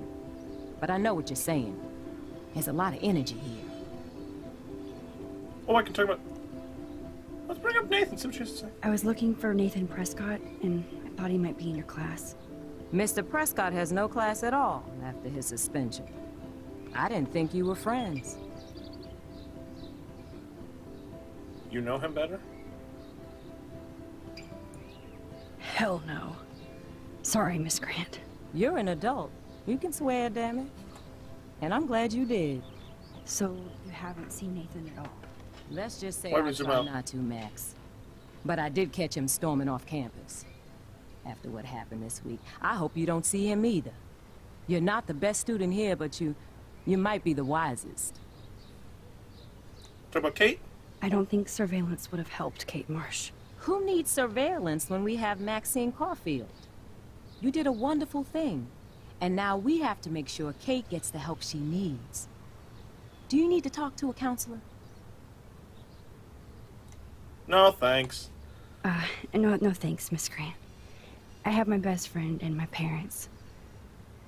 But I know what you're saying. There's a lot of energy here. Oh, I can talk about. Let's bring up Nathan. See what she has to say. I was looking for Nathan Prescott, and I thought he might be in your class. Mr. Prescott has no class at all after his suspension. I didn't think you were friends. You know him better? Hell no. Sorry, Miss Grant. You're an adult. You can swear, damn it. And I'm glad you did. So, you haven't seen Nathan at all? Let's just say Wipe I his try mouth. not to, Max. But I did catch him storming off campus. After what happened this week. I hope you don't see him either. You're not the best student here, but you... you might be the wisest. Talk about Kate? I don't think surveillance would have helped Kate Marsh. Who needs surveillance when we have Maxine Caulfield? You did a wonderful thing. And now we have to make sure Kate gets the help she needs. Do you need to talk to a counselor? No, thanks. Uh, no, no thanks, Miss Grant. I have my best friend and my parents.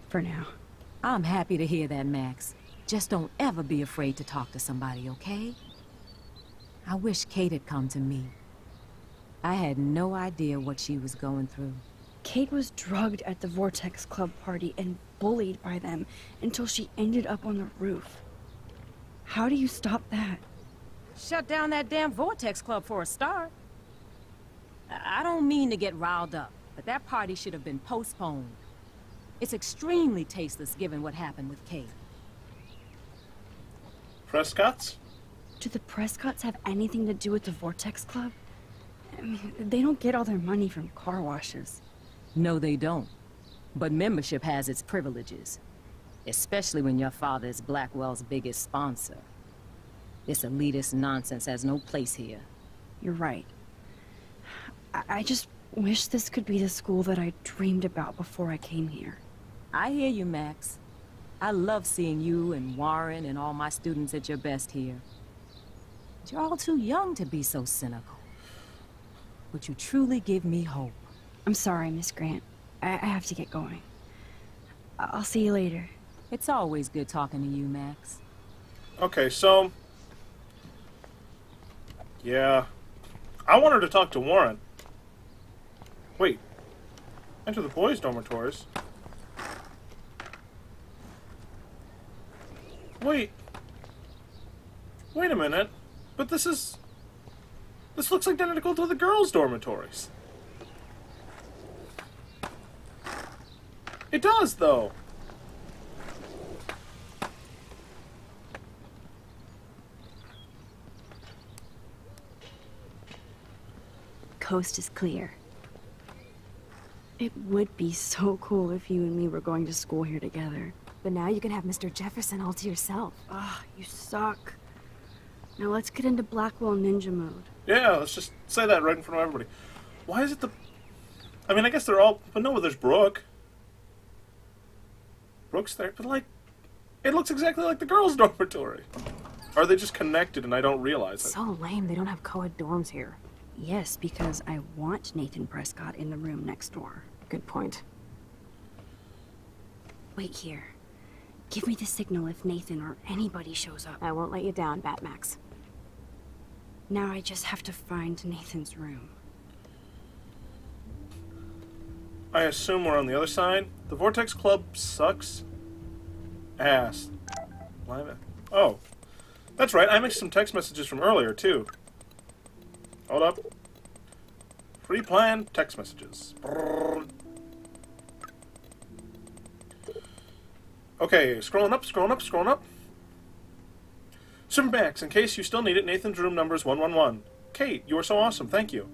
For now. I'm happy to hear that, Max. Just don't ever be afraid to talk to somebody, okay? I wish Kate had come to me. I had no idea what she was going through. Kate was drugged at the Vortex Club party and bullied by them until she ended up on the roof. How do you stop that? Shut down that damn Vortex Club for a start. I I don't mean to get riled up, but that party should have been postponed. It's extremely tasteless given what happened with Kate. Prescott's? Do the Prescotts have anything to do with the Vortex Club? I mean, they don't get all their money from car washes. No, they don't. But membership has its privileges. Especially when your father is Blackwell's biggest sponsor. This elitist nonsense has no place here. You're right. I, I just wish this could be the school that I dreamed about before I came here. I hear you, Max. I love seeing you and Warren and all my students at your best here. But you're all too young to be so cynical. But you truly give me hope. I'm sorry, Miss Grant. I, I have to get going. I- I'll see you later. It's always good talking to you, Max. Okay, so. Yeah. I wanted to talk to Warren. Wait. Enter the boys' dormitories. Wait. Wait a minute. But this is. This looks identical to the girls' dormitories. It does, though. Coast is clear. It would be so cool if you and me were going to school here together. But now you can have Mr. Jefferson all to yourself. Ah, you suck. Now let's get into Blackwell Ninja mode. Yeah, let's just say that right in front of everybody. Why is it the... I mean, I guess they're all... But no, there's Brooke. Brooke's there, but like... It looks exactly like the girls' dormitory. Are they just connected and I don't realize it? So lame, they don't have co-ed dorms here. Yes, because I want Nathan Prescott in the room next door. Good point. Wait here. Give me the signal if Nathan or anybody shows up. I won't let you down, Batmax. Now I just have to find Nathan's room. I assume we're on the other side. The Vortex Club sucks ass. Live- Oh. That's right, I missed some text messages from earlier, too. Hold up. Free plan text messages. Brrr. Okay, scrolling up, scrolling up, scrolling up. Supermax, in case you still need it, Nathan's room number is 111. Kate, you are so awesome, thank you.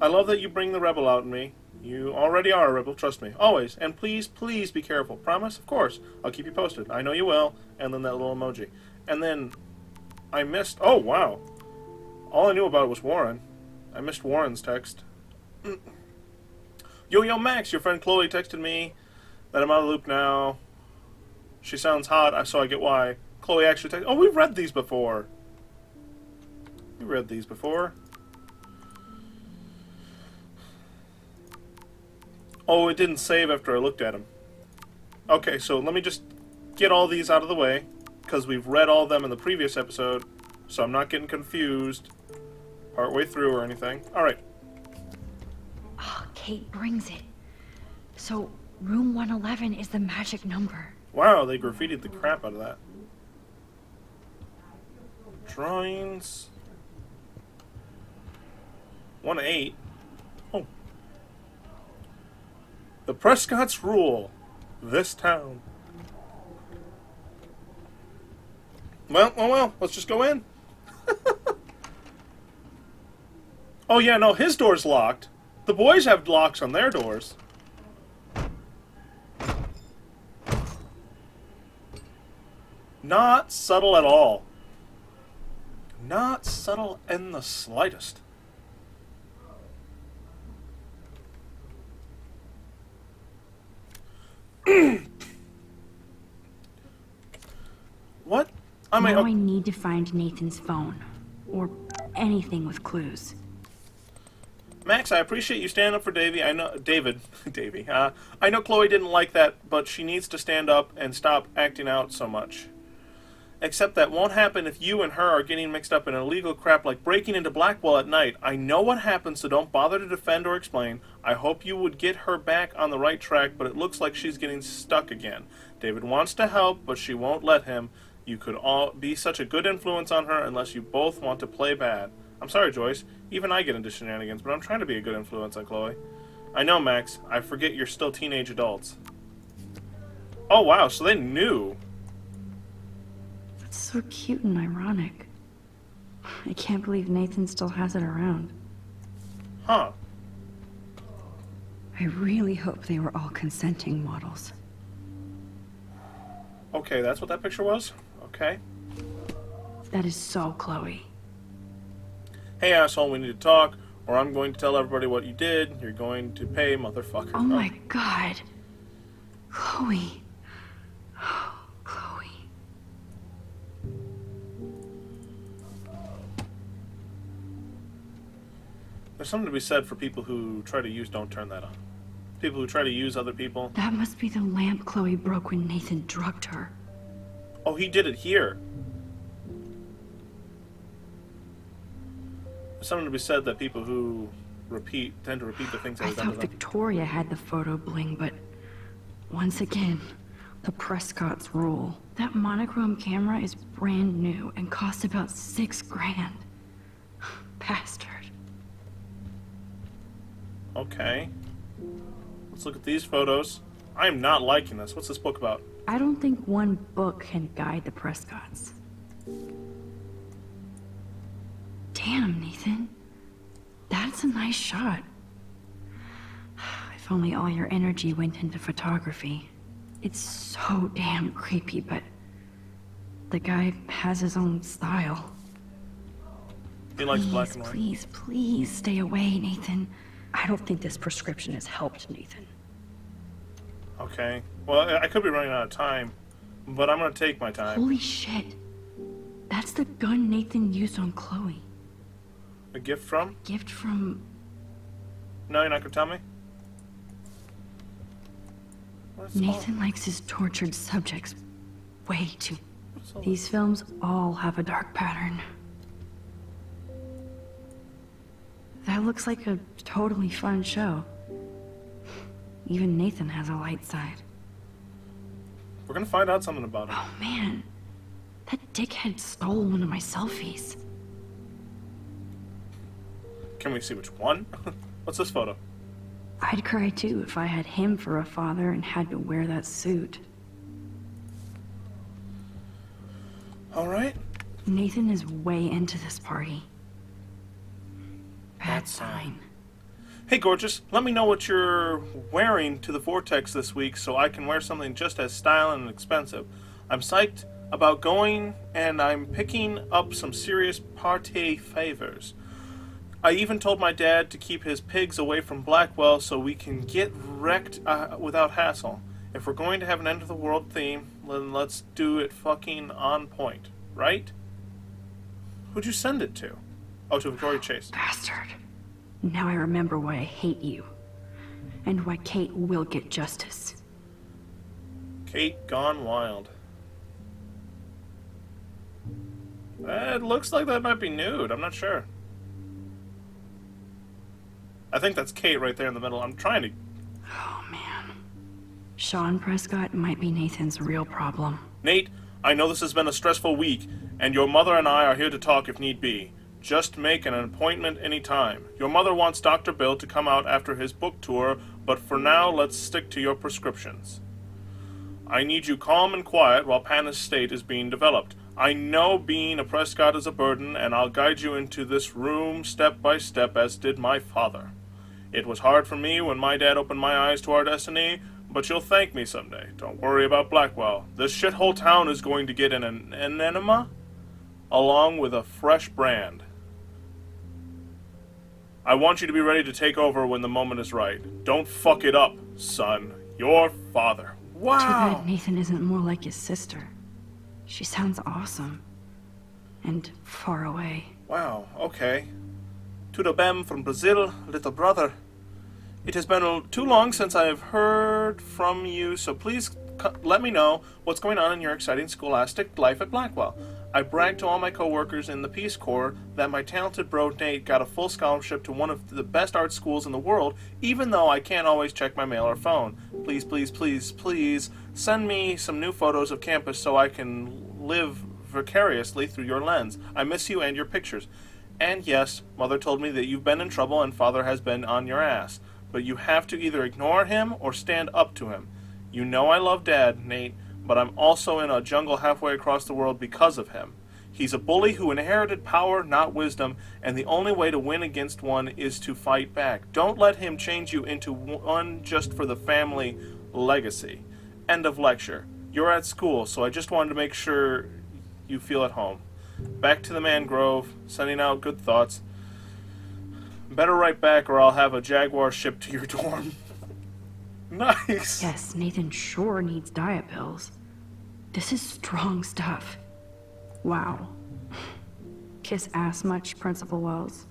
I love that you bring the rebel out in me. You already are a rebel, trust me. Always. And please, please be careful. Promise? Of course. I'll keep you posted. I know you will. And then that little emoji. And then I missed... Oh, wow. All I knew about it was Warren. I missed Warren's text. Mm. yo, yo, Max, your friend Chloe texted me that I'm out of loop now. She sounds hot, I so I get why. Chloe actually texted... Oh, we've read these before. We read these before. Oh, it didn't save after I looked at them. Okay, so let me just get all these out of the way, because we've read all them in the previous episode, so I'm not getting confused partway through or anything. Alright. Oh, ah, Kate brings it. So, room 111 is the magic number. Wow, they graffitied the crap out of that. Drawings. 1 8. Oh. The Prescotts rule this town. Well, well, well, let's just go in. oh, yeah, no, his door's locked. The boys have locks on their doors. Not subtle at all. Not subtle in the slightest. what? I mean, now I need to find Nathan's phone. Or anything with clues. Max, I appreciate you standing up for Davy. I know David, Davy. Uh, I know Chloe didn't like that, but she needs to stand up and stop acting out so much. Except that won't happen if you and her are getting mixed up in illegal crap like breaking into Blackwell at night. I know what happened, so don't bother to defend or explain. I hope you would get her back on the right track, but it looks like she's getting stuck again. David wants to help, but she won't let him. You could all be such a good influence on her unless you both want to play bad. I'm sorry, Joyce. Even I get into shenanigans, but I'm trying to be a good influence on Chloe. I know, Max. I forget you're still teenage adults. Oh, wow, so they knew. That's so cute and ironic. I can't believe Nathan still has it around. Huh. I really hope they were all consenting models. Okay, that's what that picture was? Okay. That is so Chloe. Hey, asshole, we need to talk, or I'm going to tell everybody what you did. You're going to pay, motherfucker. Oh my god. Chloe. Oh, Chloe. There's something to be said for people who try to use don't turn that on. People who try to use other people. That must be the lamp Chloe broke when Nathan drugged her. Oh, he did it here. There's something to be said that people who repeat tend to repeat the things that I thought to. Victoria had the photo bling, but once again, the Prescott's rule. That monochrome camera is brand new and cost about six grand. Bastard. Okay. Let's look at these photos. I am not liking this. What's this book about? I don't think one book can guide the Prescotts. Damn, Nathan. That's a nice shot. If only all your energy went into photography. It's so damn creepy, but the guy has his own style. He likes please, black and white. Please, please stay away, Nathan. I don't think this prescription has helped, Nathan. Okay. Well, I could be running out of time, but I'm gonna take my time. Holy shit. That's the gun Nathan used on Chloe. A gift from? A Gift from. No, you're not gonna tell me. What's all- Nathan likes his tortured subjects way too. These films all have a dark pattern. That looks like a totally fun show. Even Nathan has a light side. We're gonna find out something about him. Oh man, that dickhead stole one of my selfies. Can we see which one? What's this photo? I'd cry too if I had him for a father and had to wear that suit. All right. Nathan is way into this party. Bad sign. Hey, gorgeous. Let me know what you're wearing to the Vortex this week so I can wear something just as styling and expensive. I'm psyched about going, and I'm picking up some serious party favors. I even told my dad to keep his pigs away from Blackwell so we can get wrecked uh, without hassle. If we're going to have an end of the world theme, then let's do it fucking on point, right? Who'd you send it to? Oh, to Victoria Chase. Bastard. Now I remember why I hate you. And why Kate will get justice. Kate Gone Wild. It looks like that might be nude. I'm not sure. I think that's Kate right there in the middle. I'm trying to. Oh man. Sean Prescott might be Nathan's real problem. Nate, I know this has been a stressful week, and your mother and I are here to talk if need be. Just make an appointment anytime. Your mother wants Dr. Bill to come out after his book tour, but for now, let's stick to your prescriptions. I need you calm and quiet while Pan Estates is being developed. I know being a Prescott is a burden, and I'll guide you into this room step by step as did my father. It was hard for me when my dad opened my eyes to our destiny, but you'll thank me someday. Don't worry about Blackwell. This shithole town is going to get an, an enema along with a fresh brand. I want you to be ready to take over when the moment is right. Don't fuck it up, son. Your father. Wow. Too bad Nathan isn't more like his sister. She sounds awesome. And far away. Wow, okay. Tudo bem from Brazil, little brother. It has been too long since I have heard from you, so please let me know what's going on in your exciting scholastic life at Blackwell. I bragged to all my coworkers in the Peace Corps that my talented bro Nate got a full scholarship to one of the best art schools in the world, even though I can't always check my mail or phone. Please, please, please, please send me some new photos of campus so I can live vicariously through your lens. I miss you and your pictures. And yes, Mother told me that you've been in trouble and Father has been on your ass. But you have to either ignore him or stand up to him. You know I love Dad, Nate, but I'm also in a jungle halfway across the world because of him. He's a bully who inherited power, not wisdom, and the only way to win against one is to fight back. Don't let him change you into one just for the family legacy. End of lecture. You're at school, so I just wanted to make sure you feel at home. Back to the mangrove, sending out good thoughts. Better write back or I'll have a Jaguar shipped to your dorm. nice. Yes, Nathan sure needs diet pills. This is strong stuff. Wow. Kiss ass much, Principal Wells.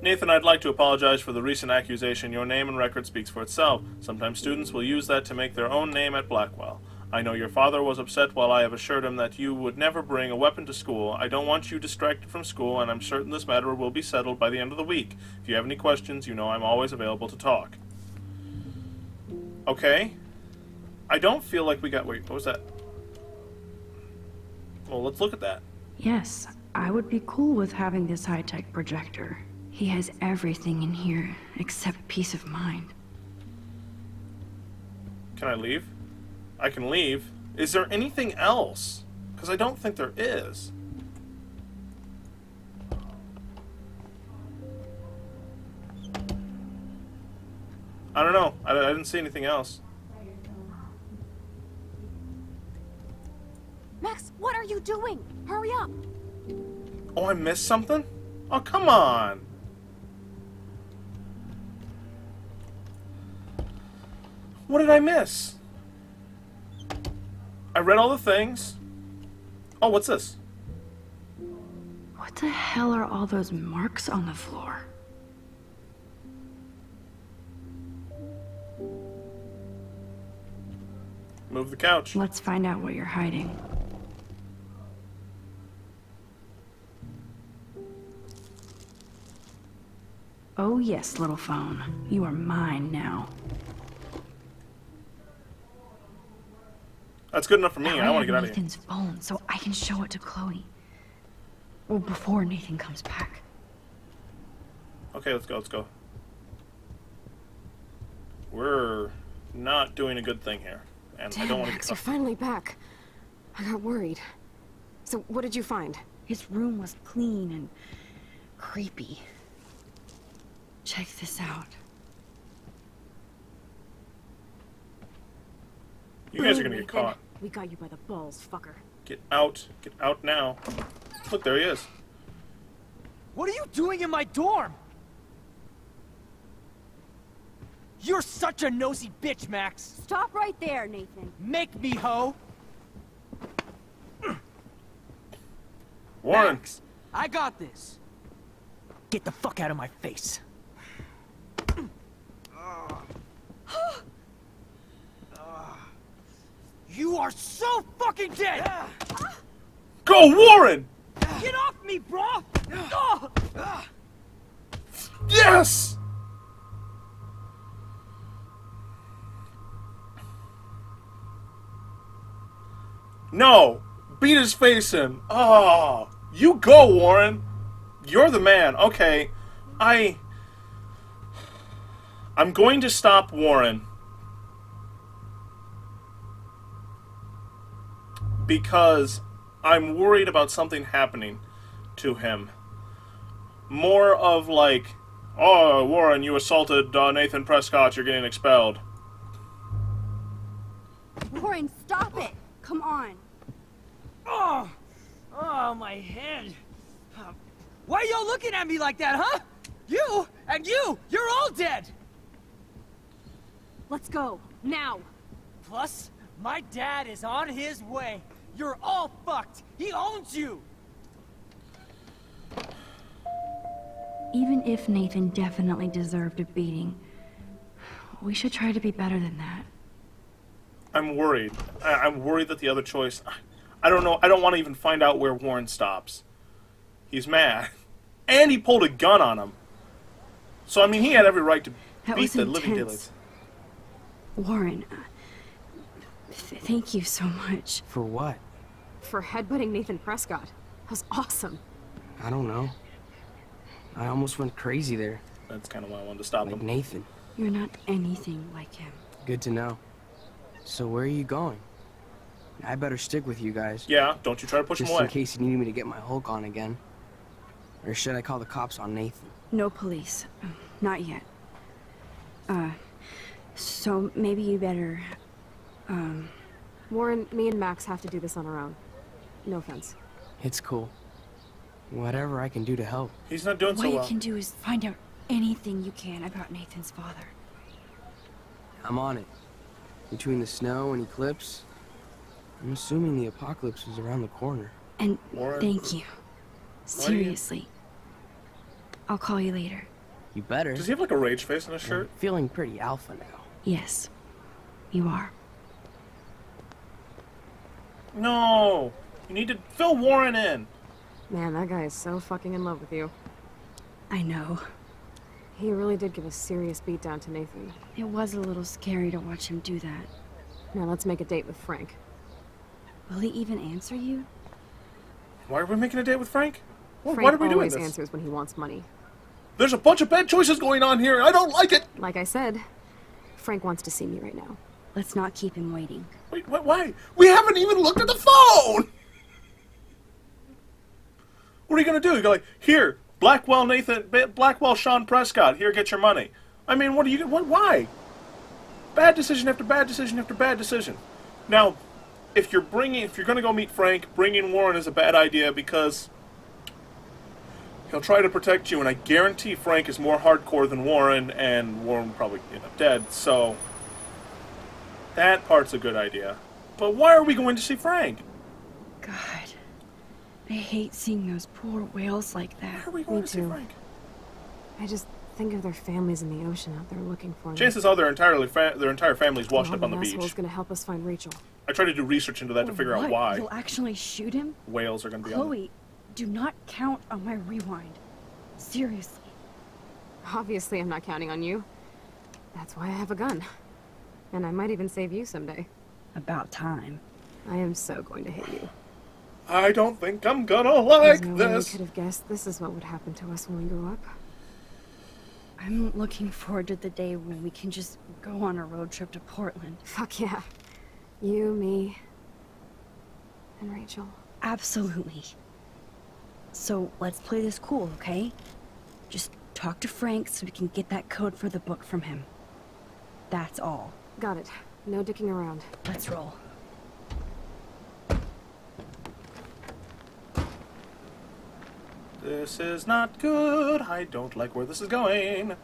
Nathan, I'd like to apologize for the recent accusation. Your name and record speaks for itself. Sometimes students will use that to make their own name at Blackwell. I know your father was upset while I have assured him that you would never bring a weapon to school. I don't want you distracted from school, and I'm certain this matter will be settled by the end of the week. If you have any questions, you know I'm always available to talk. Okay. I don't feel like we got. Wait, what was that? Well, let's look at that. Yes, I would be cool with having this high tech projector. He has everything in here except peace of mind. Can I leave? I can leave. Is there anything else? Because I don't think there is. I don't know. I, I didn't see anything else. Doing? Hurry up! Oh, I missed something? Oh, come on. What did I miss? I read all the things. Oh, what's this? What the hell are all those marks on the floor? Move the couch. Let's find out what you're hiding. Oh yes, little phone. You are mine now. That's good enough for me. I want to get out of here. Nathan's phone, so I can show it to Chloe. Well, before Nathan comes back. Okay, let's go, let's go. We're not doing a good thing here. And I don't want to Max, get you're finally back. I got worried. So, what did you find? His room was clean and creepy. Check this out. You guys are gonna get caught. We got you by the balls, fucker. Get out. Get out now. Look, there he is. What are you doing in my dorm? You're such a nosy bitch, Max. Stop right there, Nathan. Make me, ho. Warren. Max, I got this. Get the fuck out of my face. You are so fucking dead! Go, Warren! Get off me, bro! Yes! No! Beat his face in. Oh, you go, Warren. You're the man. Okay, I. I'm going to stop Warren. Because I'm worried about something happening to him. More of like, oh, Warren, you assaulted uh, Nathan Prescott, you're getting expelled. Warren, stop it! Come on. Oh! Oh, my head. Why are y'all looking at me like that, huh? You and you, you're all dead! Let's go. Now. Plus, my dad is on his way. You're all fucked. He owns you. Even if Nathan definitely deserved a beating, we should try to be better than that. I'm worried. I- I'm worried that the other choice. I don't know. I don't want to even find out where Warren stops. He's mad, and he pulled a gun on him. So I mean, he had every right to That beat was the living daylights. Warren, uh, th- thank you so much. For what? For headbutting Nathan Prescott. That was awesome. I don't know. I almost went crazy there. That's kind of why I wanted to stop like him. Nathan. You're not anything like him. Good to know. So where are you going? I better stick with you guys. Yeah, don't you try to push Just him away. in case you need me to get my Hulk on again. Or should I call the cops on Nathan? No police. Uh, Not yet. Uh, so maybe you better, um... Warren, me and Max have to do this on our own. No offense. It's cool. Whatever I can do to help. He's not doing what so you can do is find out anything you can about Nathan's father. I'm on it. Between the snow and eclipse, I'm assuming the apocalypse is around the corner. And Warren. thank you. Why do you- Seriously. I'll call you later. You better. Does he have like a rage face on his shirt? I'm feeling pretty alpha now. Yes. You are. No, you need to fill Warren in. Man, that guy is so fucking in love with you. I know. He really did give a serious beat down to Nathan. It was a little scary to watch him do that. Now let's make a date with Frank. Will he even answer you? Why are we making a date with Frank? Why, Frank why are we doing always this? answers when he wants money. There's a bunch of bad choices going on here. I don't like it. Like I said, Frank wants to see me right now. Let's not keep him waiting. Wait, wait, why? We haven't even looked at the phone. What are you gonna do? You go like, here, Blackwell Nathan, Blackwell Sean Prescott. Here, get your money. I mean, what are you? What? Why? Bad decision after bad decision after bad decision. Now, if you're bringing, if you're going to go meet Frank, bringing Warren is a bad idea because he'll try to protect you, and I guarantee Frank is more hardcore than Warren, and Warren will probably end up dead. So that part's a good idea. But why are we going to see Frank? God. I hate seeing those poor whales like that. Why are we going Me too. I just think of their families in the ocean out there looking for them. Chances are their entirely fa- their entire family's washed up on the beach. gonna help us find Rachel. I tried to do research into that to oh, figure out What? why You'll actually shoot him? whales are going to be on. Chloe, do not count on my rewind. Seriously. Obviously, I'm not counting on you. That's why I have a gun. And I might even save you someday. About time. I am so going to hit you. I don't think I'm gonna like There's no way we this. could have guessed this is what would happen to us when we grew up. I'm looking forward to the day when we can just go on a road trip to Portland. Fuck yeah. You, me, and Rachel. Absolutely. So let's play this cool, okay? Just talk to Frank so we can get that code for the book from him. That's all. Got it. No dicking around. Let's roll. This is not good. I don't like where this is going.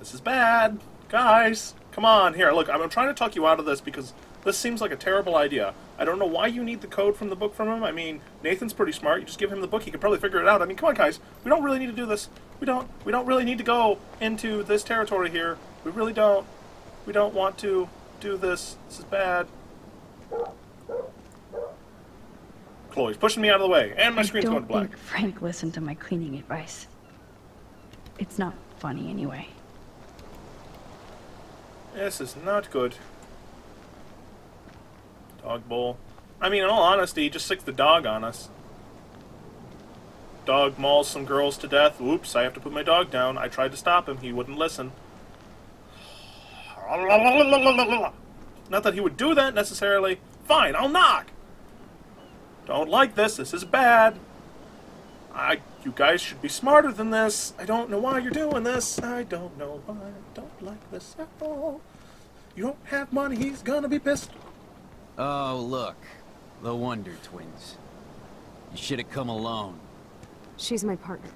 This is bad. Guys, come on. Here, look, I'm trying to talk you out of this because this seems like a terrible idea. I don't know why you need the code from the book from him. I mean, Nathan's pretty smart. You just give him the book, he could probably figure it out. I mean, come on, guys. We don't really need to do this. We don't we don't really need to go into this territory here. We really don't. We don't want to do this. This is bad. Chloe's pushing me out of the way, and my I screen's going black. think Frank listened to my cleaning advice. It's not funny anyway. This is not good. Dog bowl. I mean, in all honesty, he just sicks the dog on us. Dog mauls some girls to death. Whoops, I have to put my dog down. I tried to stop him. He wouldn't listen. Not that he would do that necessarily. Fine, I'll knock. Don't like this. This is bad. I, you guys should be smarter than this. I don't know why you're doing this. I don't know why. I don't like this at all. You don't have money. He's gonna be pissed. Oh, look. The Wonder Twins. You should have come alone. She's my partner.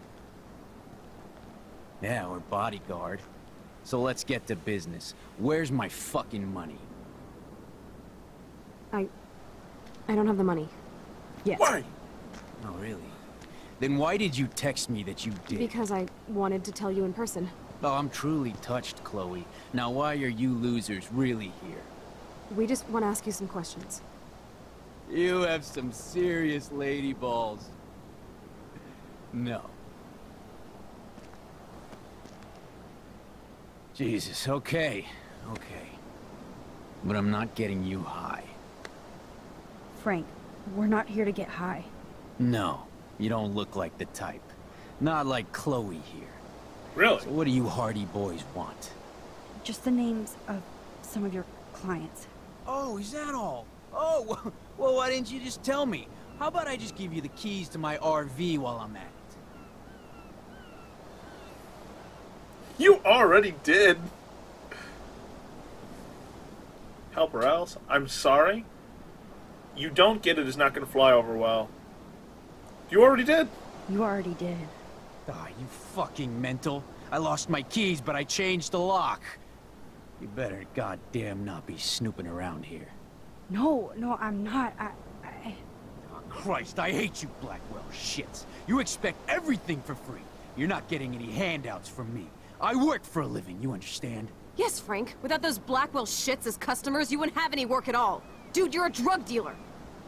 Yeah, we're bodyguard. So let's get to business. Where's my fucking money? I... I don't have the money. Yes. Why? Oh, really? Then why did you text me that you did? Because I wanted to tell you in person. Oh, I'm truly touched, Chloe. Now why are you losers really here? We just want to ask you some questions. You have some serious lady balls. No. Jesus, okay. Okay. But I'm not getting you high. Frank, we're not here to get high. No, you don't look like the type. Not like Chloe here. Really? So what do you hardy boys want? Just the names of some of your clients. Oh, is that all? Oh, well, why didn't you just tell me? How about I just give you the keys to my RV while I'm at it? You already did. Help or else. I'm sorry. You don't get it, it is not going to fly over well. You already did. You already did. Ah, you fucking mental. I lost my keys, but I changed the lock. You better goddamn not be snooping around here. No, no, I'm not. I, I... Oh, Christ, I hate you Blackwell shits. You expect everything for free. You're not getting any handouts from me. I work for a living, you understand? Yes, Frank. Without those Blackwell shits as customers, you wouldn't have any work at all. Dude, you're a drug dealer.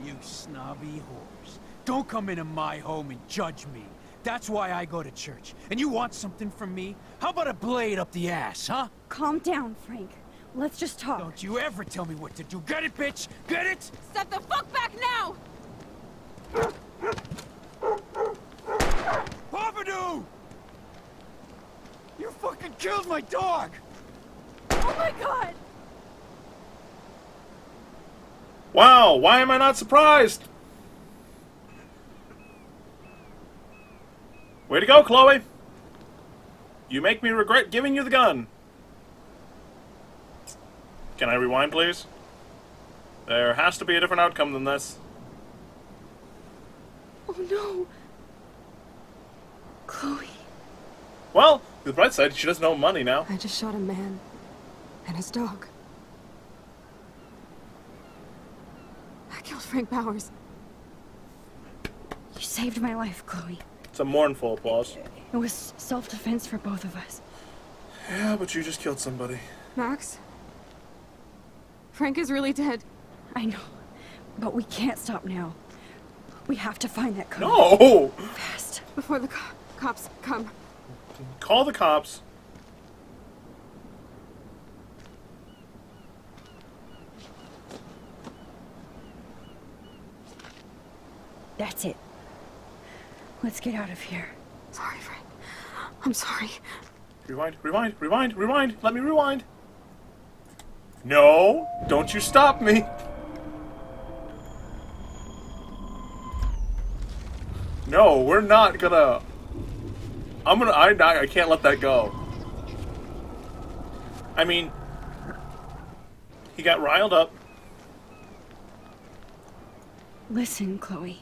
You snobby whores. Don't come into my home and judge me. That's why I go to church. And you want something from me? How about a blade up the ass, huh? Calm down, Frank. Let's just talk. Don't you ever tell me what to do. Get it, bitch? Get it? Step the fuck back now! Pompidou! You fucking killed my dog! Oh my god! Wow, why am I not surprised? Way to go, Chloe. You make me regret giving you the gun. Can I rewind, please? There has to be a different outcome than this. Oh no. Chloe. Well, the bright side, she doesn't owe money now. I just shot a man and his dog. I killed Frank Bowers. You saved my life, Chloe. It's a mournful applause. It was self-defense for both of us. Yeah, but you just killed somebody. Max? Frank is really dead. I know. But we can't stop now. We have to find that code. No! Fast. Before the co cops come. Call the cops. That's it. Let's get out of here. Sorry, Frank. I'm sorry. Rewind, rewind, rewind, rewind. Let me rewind. No, don't you stop me. No, we're not gonna. I'm gonna. I, I can't let that go. I mean, he got riled up. Listen, Chloe.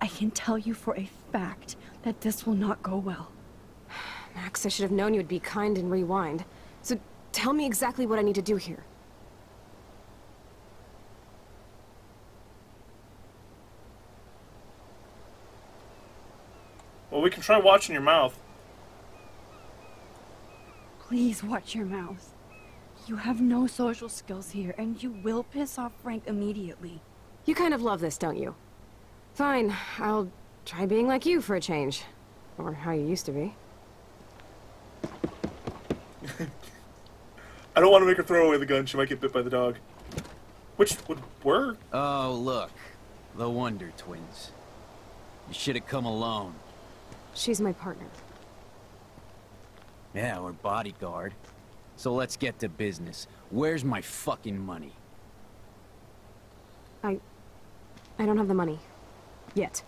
I can tell you for a fact that this will not go well. Max, I should have known you would be kind and rewind. So tell me exactly what I need to do here. Well, we can try watching your mouth. Please watch your mouth. You have no social skills here, and you will piss off Frank immediately. You kind of love this, don't you? Fine, I'll try being like you for a change. Or how you used to be. I don't want to make her throw away the gun. She might get bit by the dog. Which would work. Oh, look. The Wonder Twins. You should have come alone. She's my partner. Yeah, or bodyguard. So let's get to business. Where's my fucking money? I... I don't have the money. Yet.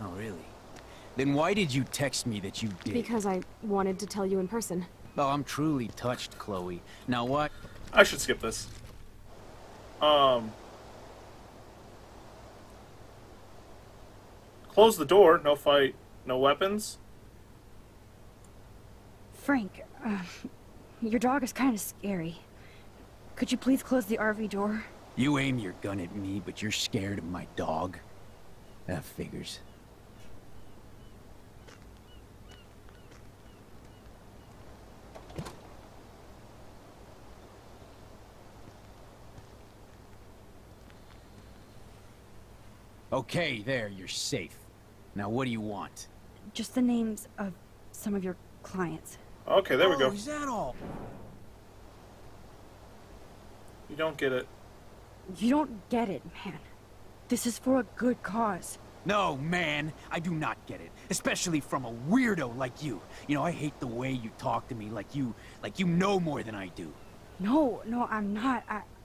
Oh, really? Then why did you text me that you did? Because I wanted to tell you in person. Oh, I'm truly touched, Chloe. Now what? I should skip this. Um. Close the door. No fight. No weapons. Frank, uh, your dog is kind of scary. Could you please close the RV door? You aim your gun at me, but you're scared of my dog. That figures. Okay, there, you're safe. Now what do you want? Just the names of some of your clients. Okay, there we go. Oh, is that all? You don't get it. You don't get it, man. This is for a good cause. No, man, I do not get it. Especially from a weirdo like you. You know, I hate the way you talk to me like you, like you know more than I do. No, no, I'm not. I, I... Oh,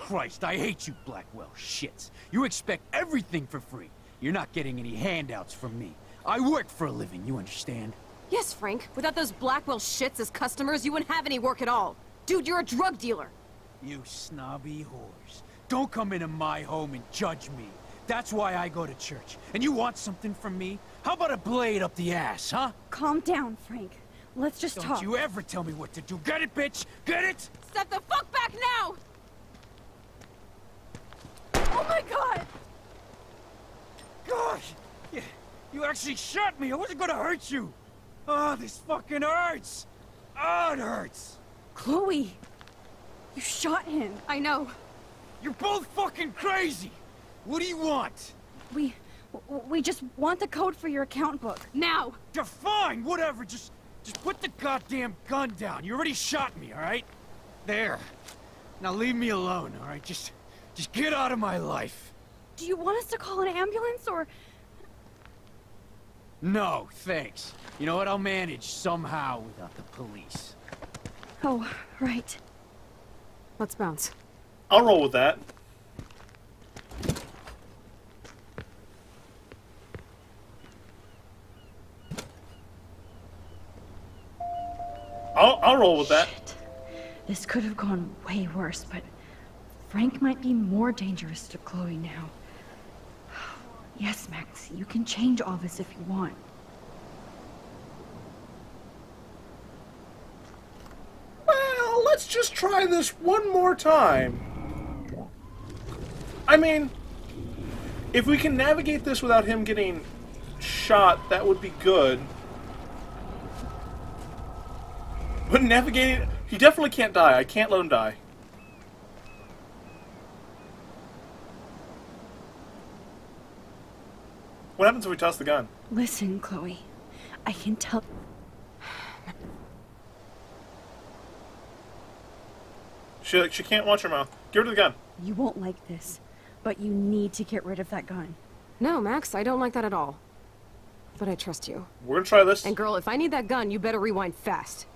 Christ, I hate you Blackwell shits. You expect everything for free. You're not getting any handouts from me. I work for a living, you understand? Yes, Frank. Without those Blackwell shits as customers, you wouldn't have any work at all. Dude, you're a drug dealer. You snobby whores. Don't come into my home and judge me. That's why I go to church. And you want something from me? How about a blade up the ass, huh? Calm down, Frank. Let's just talk. Don't you ever tell me what to do. Get it, bitch? Get it? Step the fuck back now! Oh my god! Gosh! You, you actually shot me! I wasn't gonna hurt you! Oh, this fucking hurts! Oh, it hurts! Chloe! You shot him. I know. You're both fucking crazy! What do you want? We... we just want the code for your account book. Now! You're fine, whatever, just... Just put the goddamn gun down. You already shot me, alright? There. Now leave me alone, alright? Just... Just get out of my life. Do you want us to call an ambulance, or... No, thanks. You know what? I'll manage somehow without the police. Oh, right. Let's bounce. I'll roll with that. I'll, I'll roll with that. Shit. This could have gone way worse, but Frank might be more dangerous to Chloe now. Yes, Max, you can change all this if you want. Well, let's just try this one more time. I mean, if we can navigate this without him getting shot, that would be good. But navigating... He definitely can't die. I can't let him die. What happens if we toss the gun? Listen, Chloe. I can tell. She, she can't watch her mouth. Give her the gun. You won't like this, but you need to get rid of that gun. No, Max, I don't like that at all. But I trust you. We're gonna try this. And girl, if I need that gun, you better rewind fast.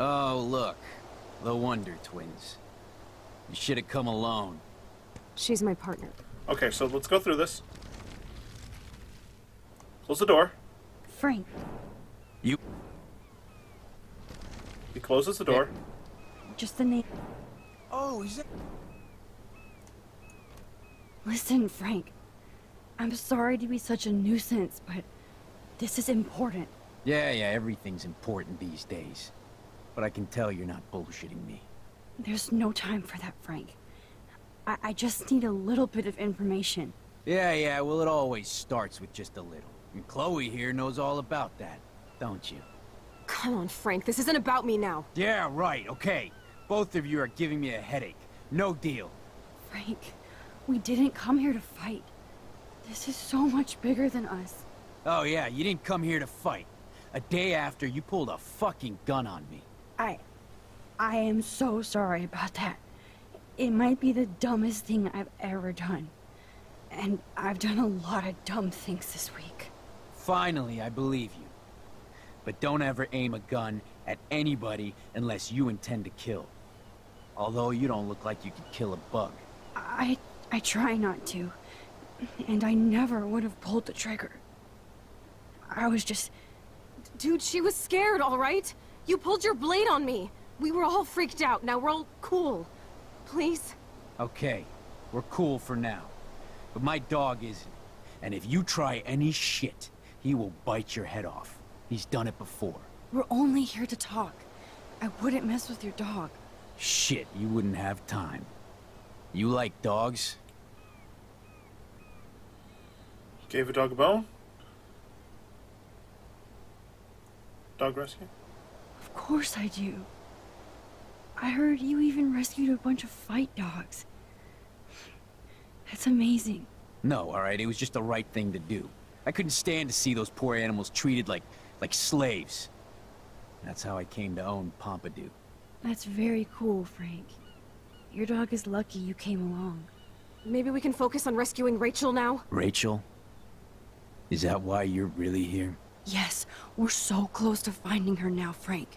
Oh, look. The Wonder Twins. You should have come alone. She's my partner. Okay, so let's go through this. Close the door. Frank. You. He closes the door. Just the name. Oh, is it? Listen, Frank. I'm sorry to be such a nuisance, but this is important. Yeah, yeah, everything's important these days. But I can tell you're not bullshitting me. There's no time for that, Frank. I, I just need a little bit of information. Yeah, yeah, well, it always starts with just a little. And Chloe here knows all about that, don't you? Come on, Frank, this isn't about me now. Yeah, right, okay. Both of you are giving me a headache. No deal. Frank, we didn't come here to fight. This is so much bigger than us. Oh yeah, you didn't come here to fight. A day after, you pulled a fucking gun on me. I... I am so sorry about that. It might be the dumbest thing I've ever done. And I've done a lot of dumb things this week. Finally, I believe you. But don't ever aim a gun at anybody unless you intend to kill. Although you don't look like you could kill a bug. I... I try not to. And I never would have pulled the trigger. I was just... Dude, she was scared, all right? You pulled your blade on me. We were all freaked out. Now we're all cool. Please? Okay, we're cool for now. But my dog isn't. And if you try any shit, he will bite your head off. He's done it before. We're only here to talk. I wouldn't mess with your dog. Shit, you wouldn't have time. You like dogs? Gave a dog a bone. Dog rescue. Of course I do. I heard you even rescued a bunch of fight dogs. That's amazing. No, alright, it was just the right thing to do. I couldn't stand to see those poor animals treated like, like slaves. That's how I came to own Pompidou. That's very cool, Frank. Your dog is lucky you came along. Maybe we can focus on rescuing Rachel now? Rachel? Is that why you're really here? Yes, we're so close to finding her now, Frank.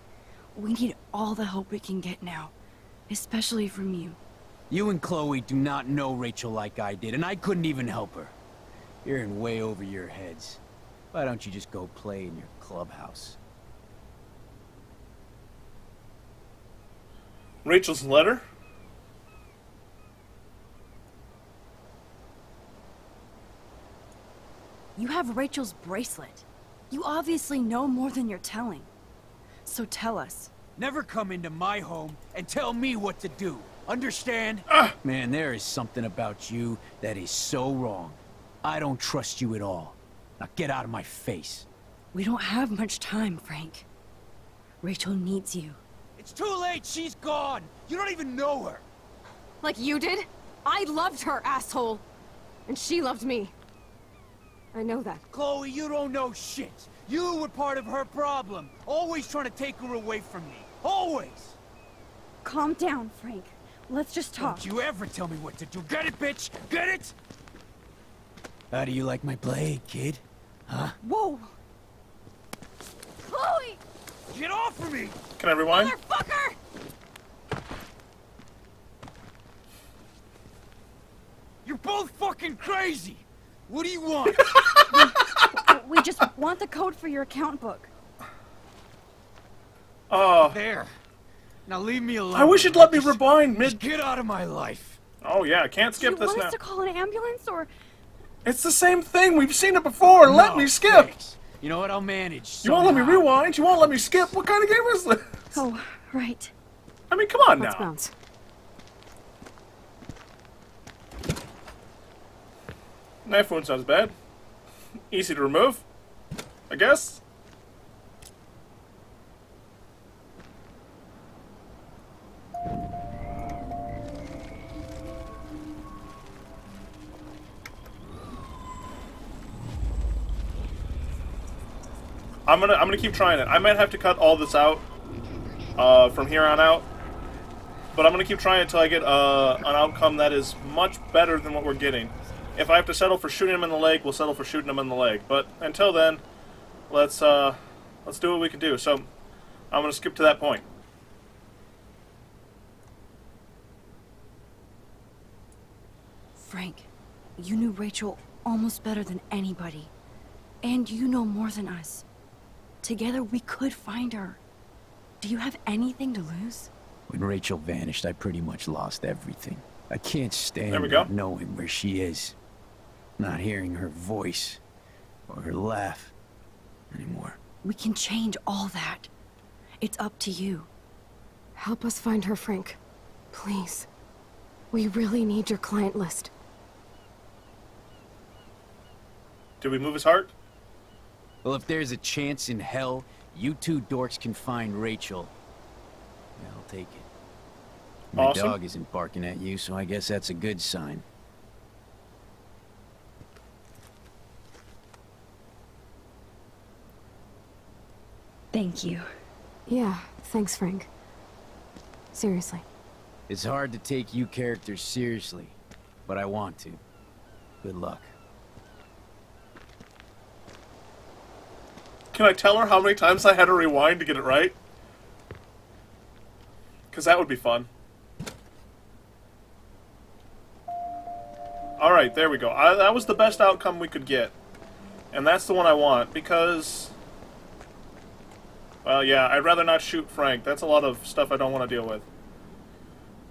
We need all the help we can get now. Especially from you. You and Chloe do not know Rachel like I did, and I couldn't even help her. You're in way over your heads. Why don't you just go play in your clubhouse? Rachel's letter? You have Rachel's bracelet. You obviously know more than you're telling. So tell us. Never come into my home and tell me what to do. Understand? Ah! Man, there is something about you that is so wrong. I don't trust you at all. Now get out of my face. We don't have much time, Frank. Rachel needs you. It's too late, she's gone! You don't even know her! Like you did? I loved her, asshole! And she loved me. I know that. Chloe, you don't know shit! You were part of her problem, always trying to take her away from me. Always! Calm down, Frank. Let's just talk. Don't you ever tell me what to do. Get it, bitch? Get it? How do you like my blade, kid? Huh? Whoa! Chloe! Get off of me! Can I rewind? Motherfucker! You're both fucking crazy! What do you want? we just want the code for your account book. Oh. There. Now leave me alone. I wish you'd let me rewind mid. Just get out of my life. Oh yeah, I can't skip Do skip you this want now. us to call an ambulance or? It's the same thing. We've seen it before. let me skip. You know what? I'll manage. You won't let me rewind. You won't let me skip. What kind of game is this? Oh, right. I mean, come on Let's now. bounce. Knife wound's sounds bad. Easy to remove, I guess. I'm gonna I'm gonna keep trying it. I might have to cut all this out uh, from here on out, but I'm gonna keep trying until I get uh, an outcome that is much better than what we're getting. If I have to settle for shooting him in the leg, we'll settle for shooting him in the leg. But until then, let's uh, let's do what we can do. So I'm gonna skip to that point. Frank, you knew Rachel almost better than anybody. And you know more than us. Together, we could find her. Do you have anything to lose? When Rachel vanished, I pretty much lost everything. I can't stand There we go. not knowing where she is. Not hearing her voice or her laugh anymore. We can change all that. It's up to you. Help us find her, Frank. Please. We really need your client list. Did we move his heart? Well, if there's a chance in hell, you two dorks can find Rachel. Yeah, I'll take it. My Awesome. dog isn't barking at you, so I guess that's a good sign. Thank you. Yeah, thanks, Frank. Seriously. It's hard to take you characters seriously, but I want to. Good luck. Can I tell her how many times I had to rewind to get it right? Because that would be fun. Alright, there we go. I, that was the best outcome we could get. And that's the one I want, because... Well, yeah, I'd rather not shoot Frank. That's a lot of stuff I don't want to deal with.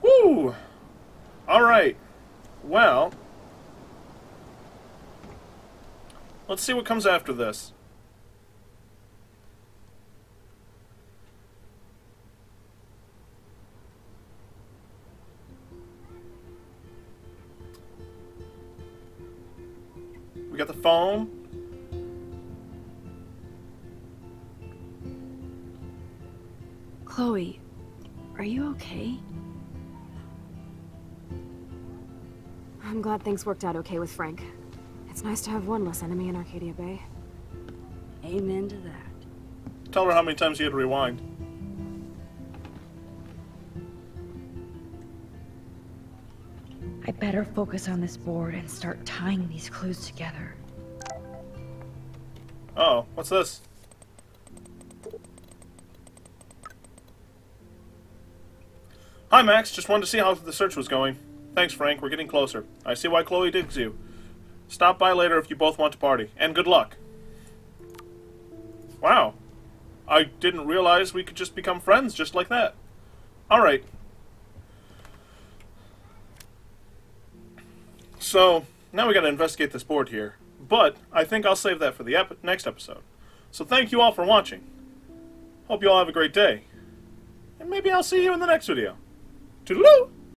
Woo! Alright. Well... Let's see what comes after this. We got the phone. Chloe, are you okay? I'm glad things worked out okay with Frank. It's nice to have one less enemy in Arcadia Bay. Amen to that. Tell her how many times you had to rewind. I better focus on this board and start tying these clues together. Oh, what's this? Hi, Max. Just wanted to see how the search was going. Thanks, Frank. We're getting closer. I see why Chloe digs you. Stop by later if you both want to party. And good luck. Wow. I didn't realize we could just become friends just like that. Alright. So, now we gotta investigate this board here. But, I think I'll save that for the ep- next episode. So thank you all for watching. Hope you all have a great day. And maybe I'll see you in the next video. Toodaloo!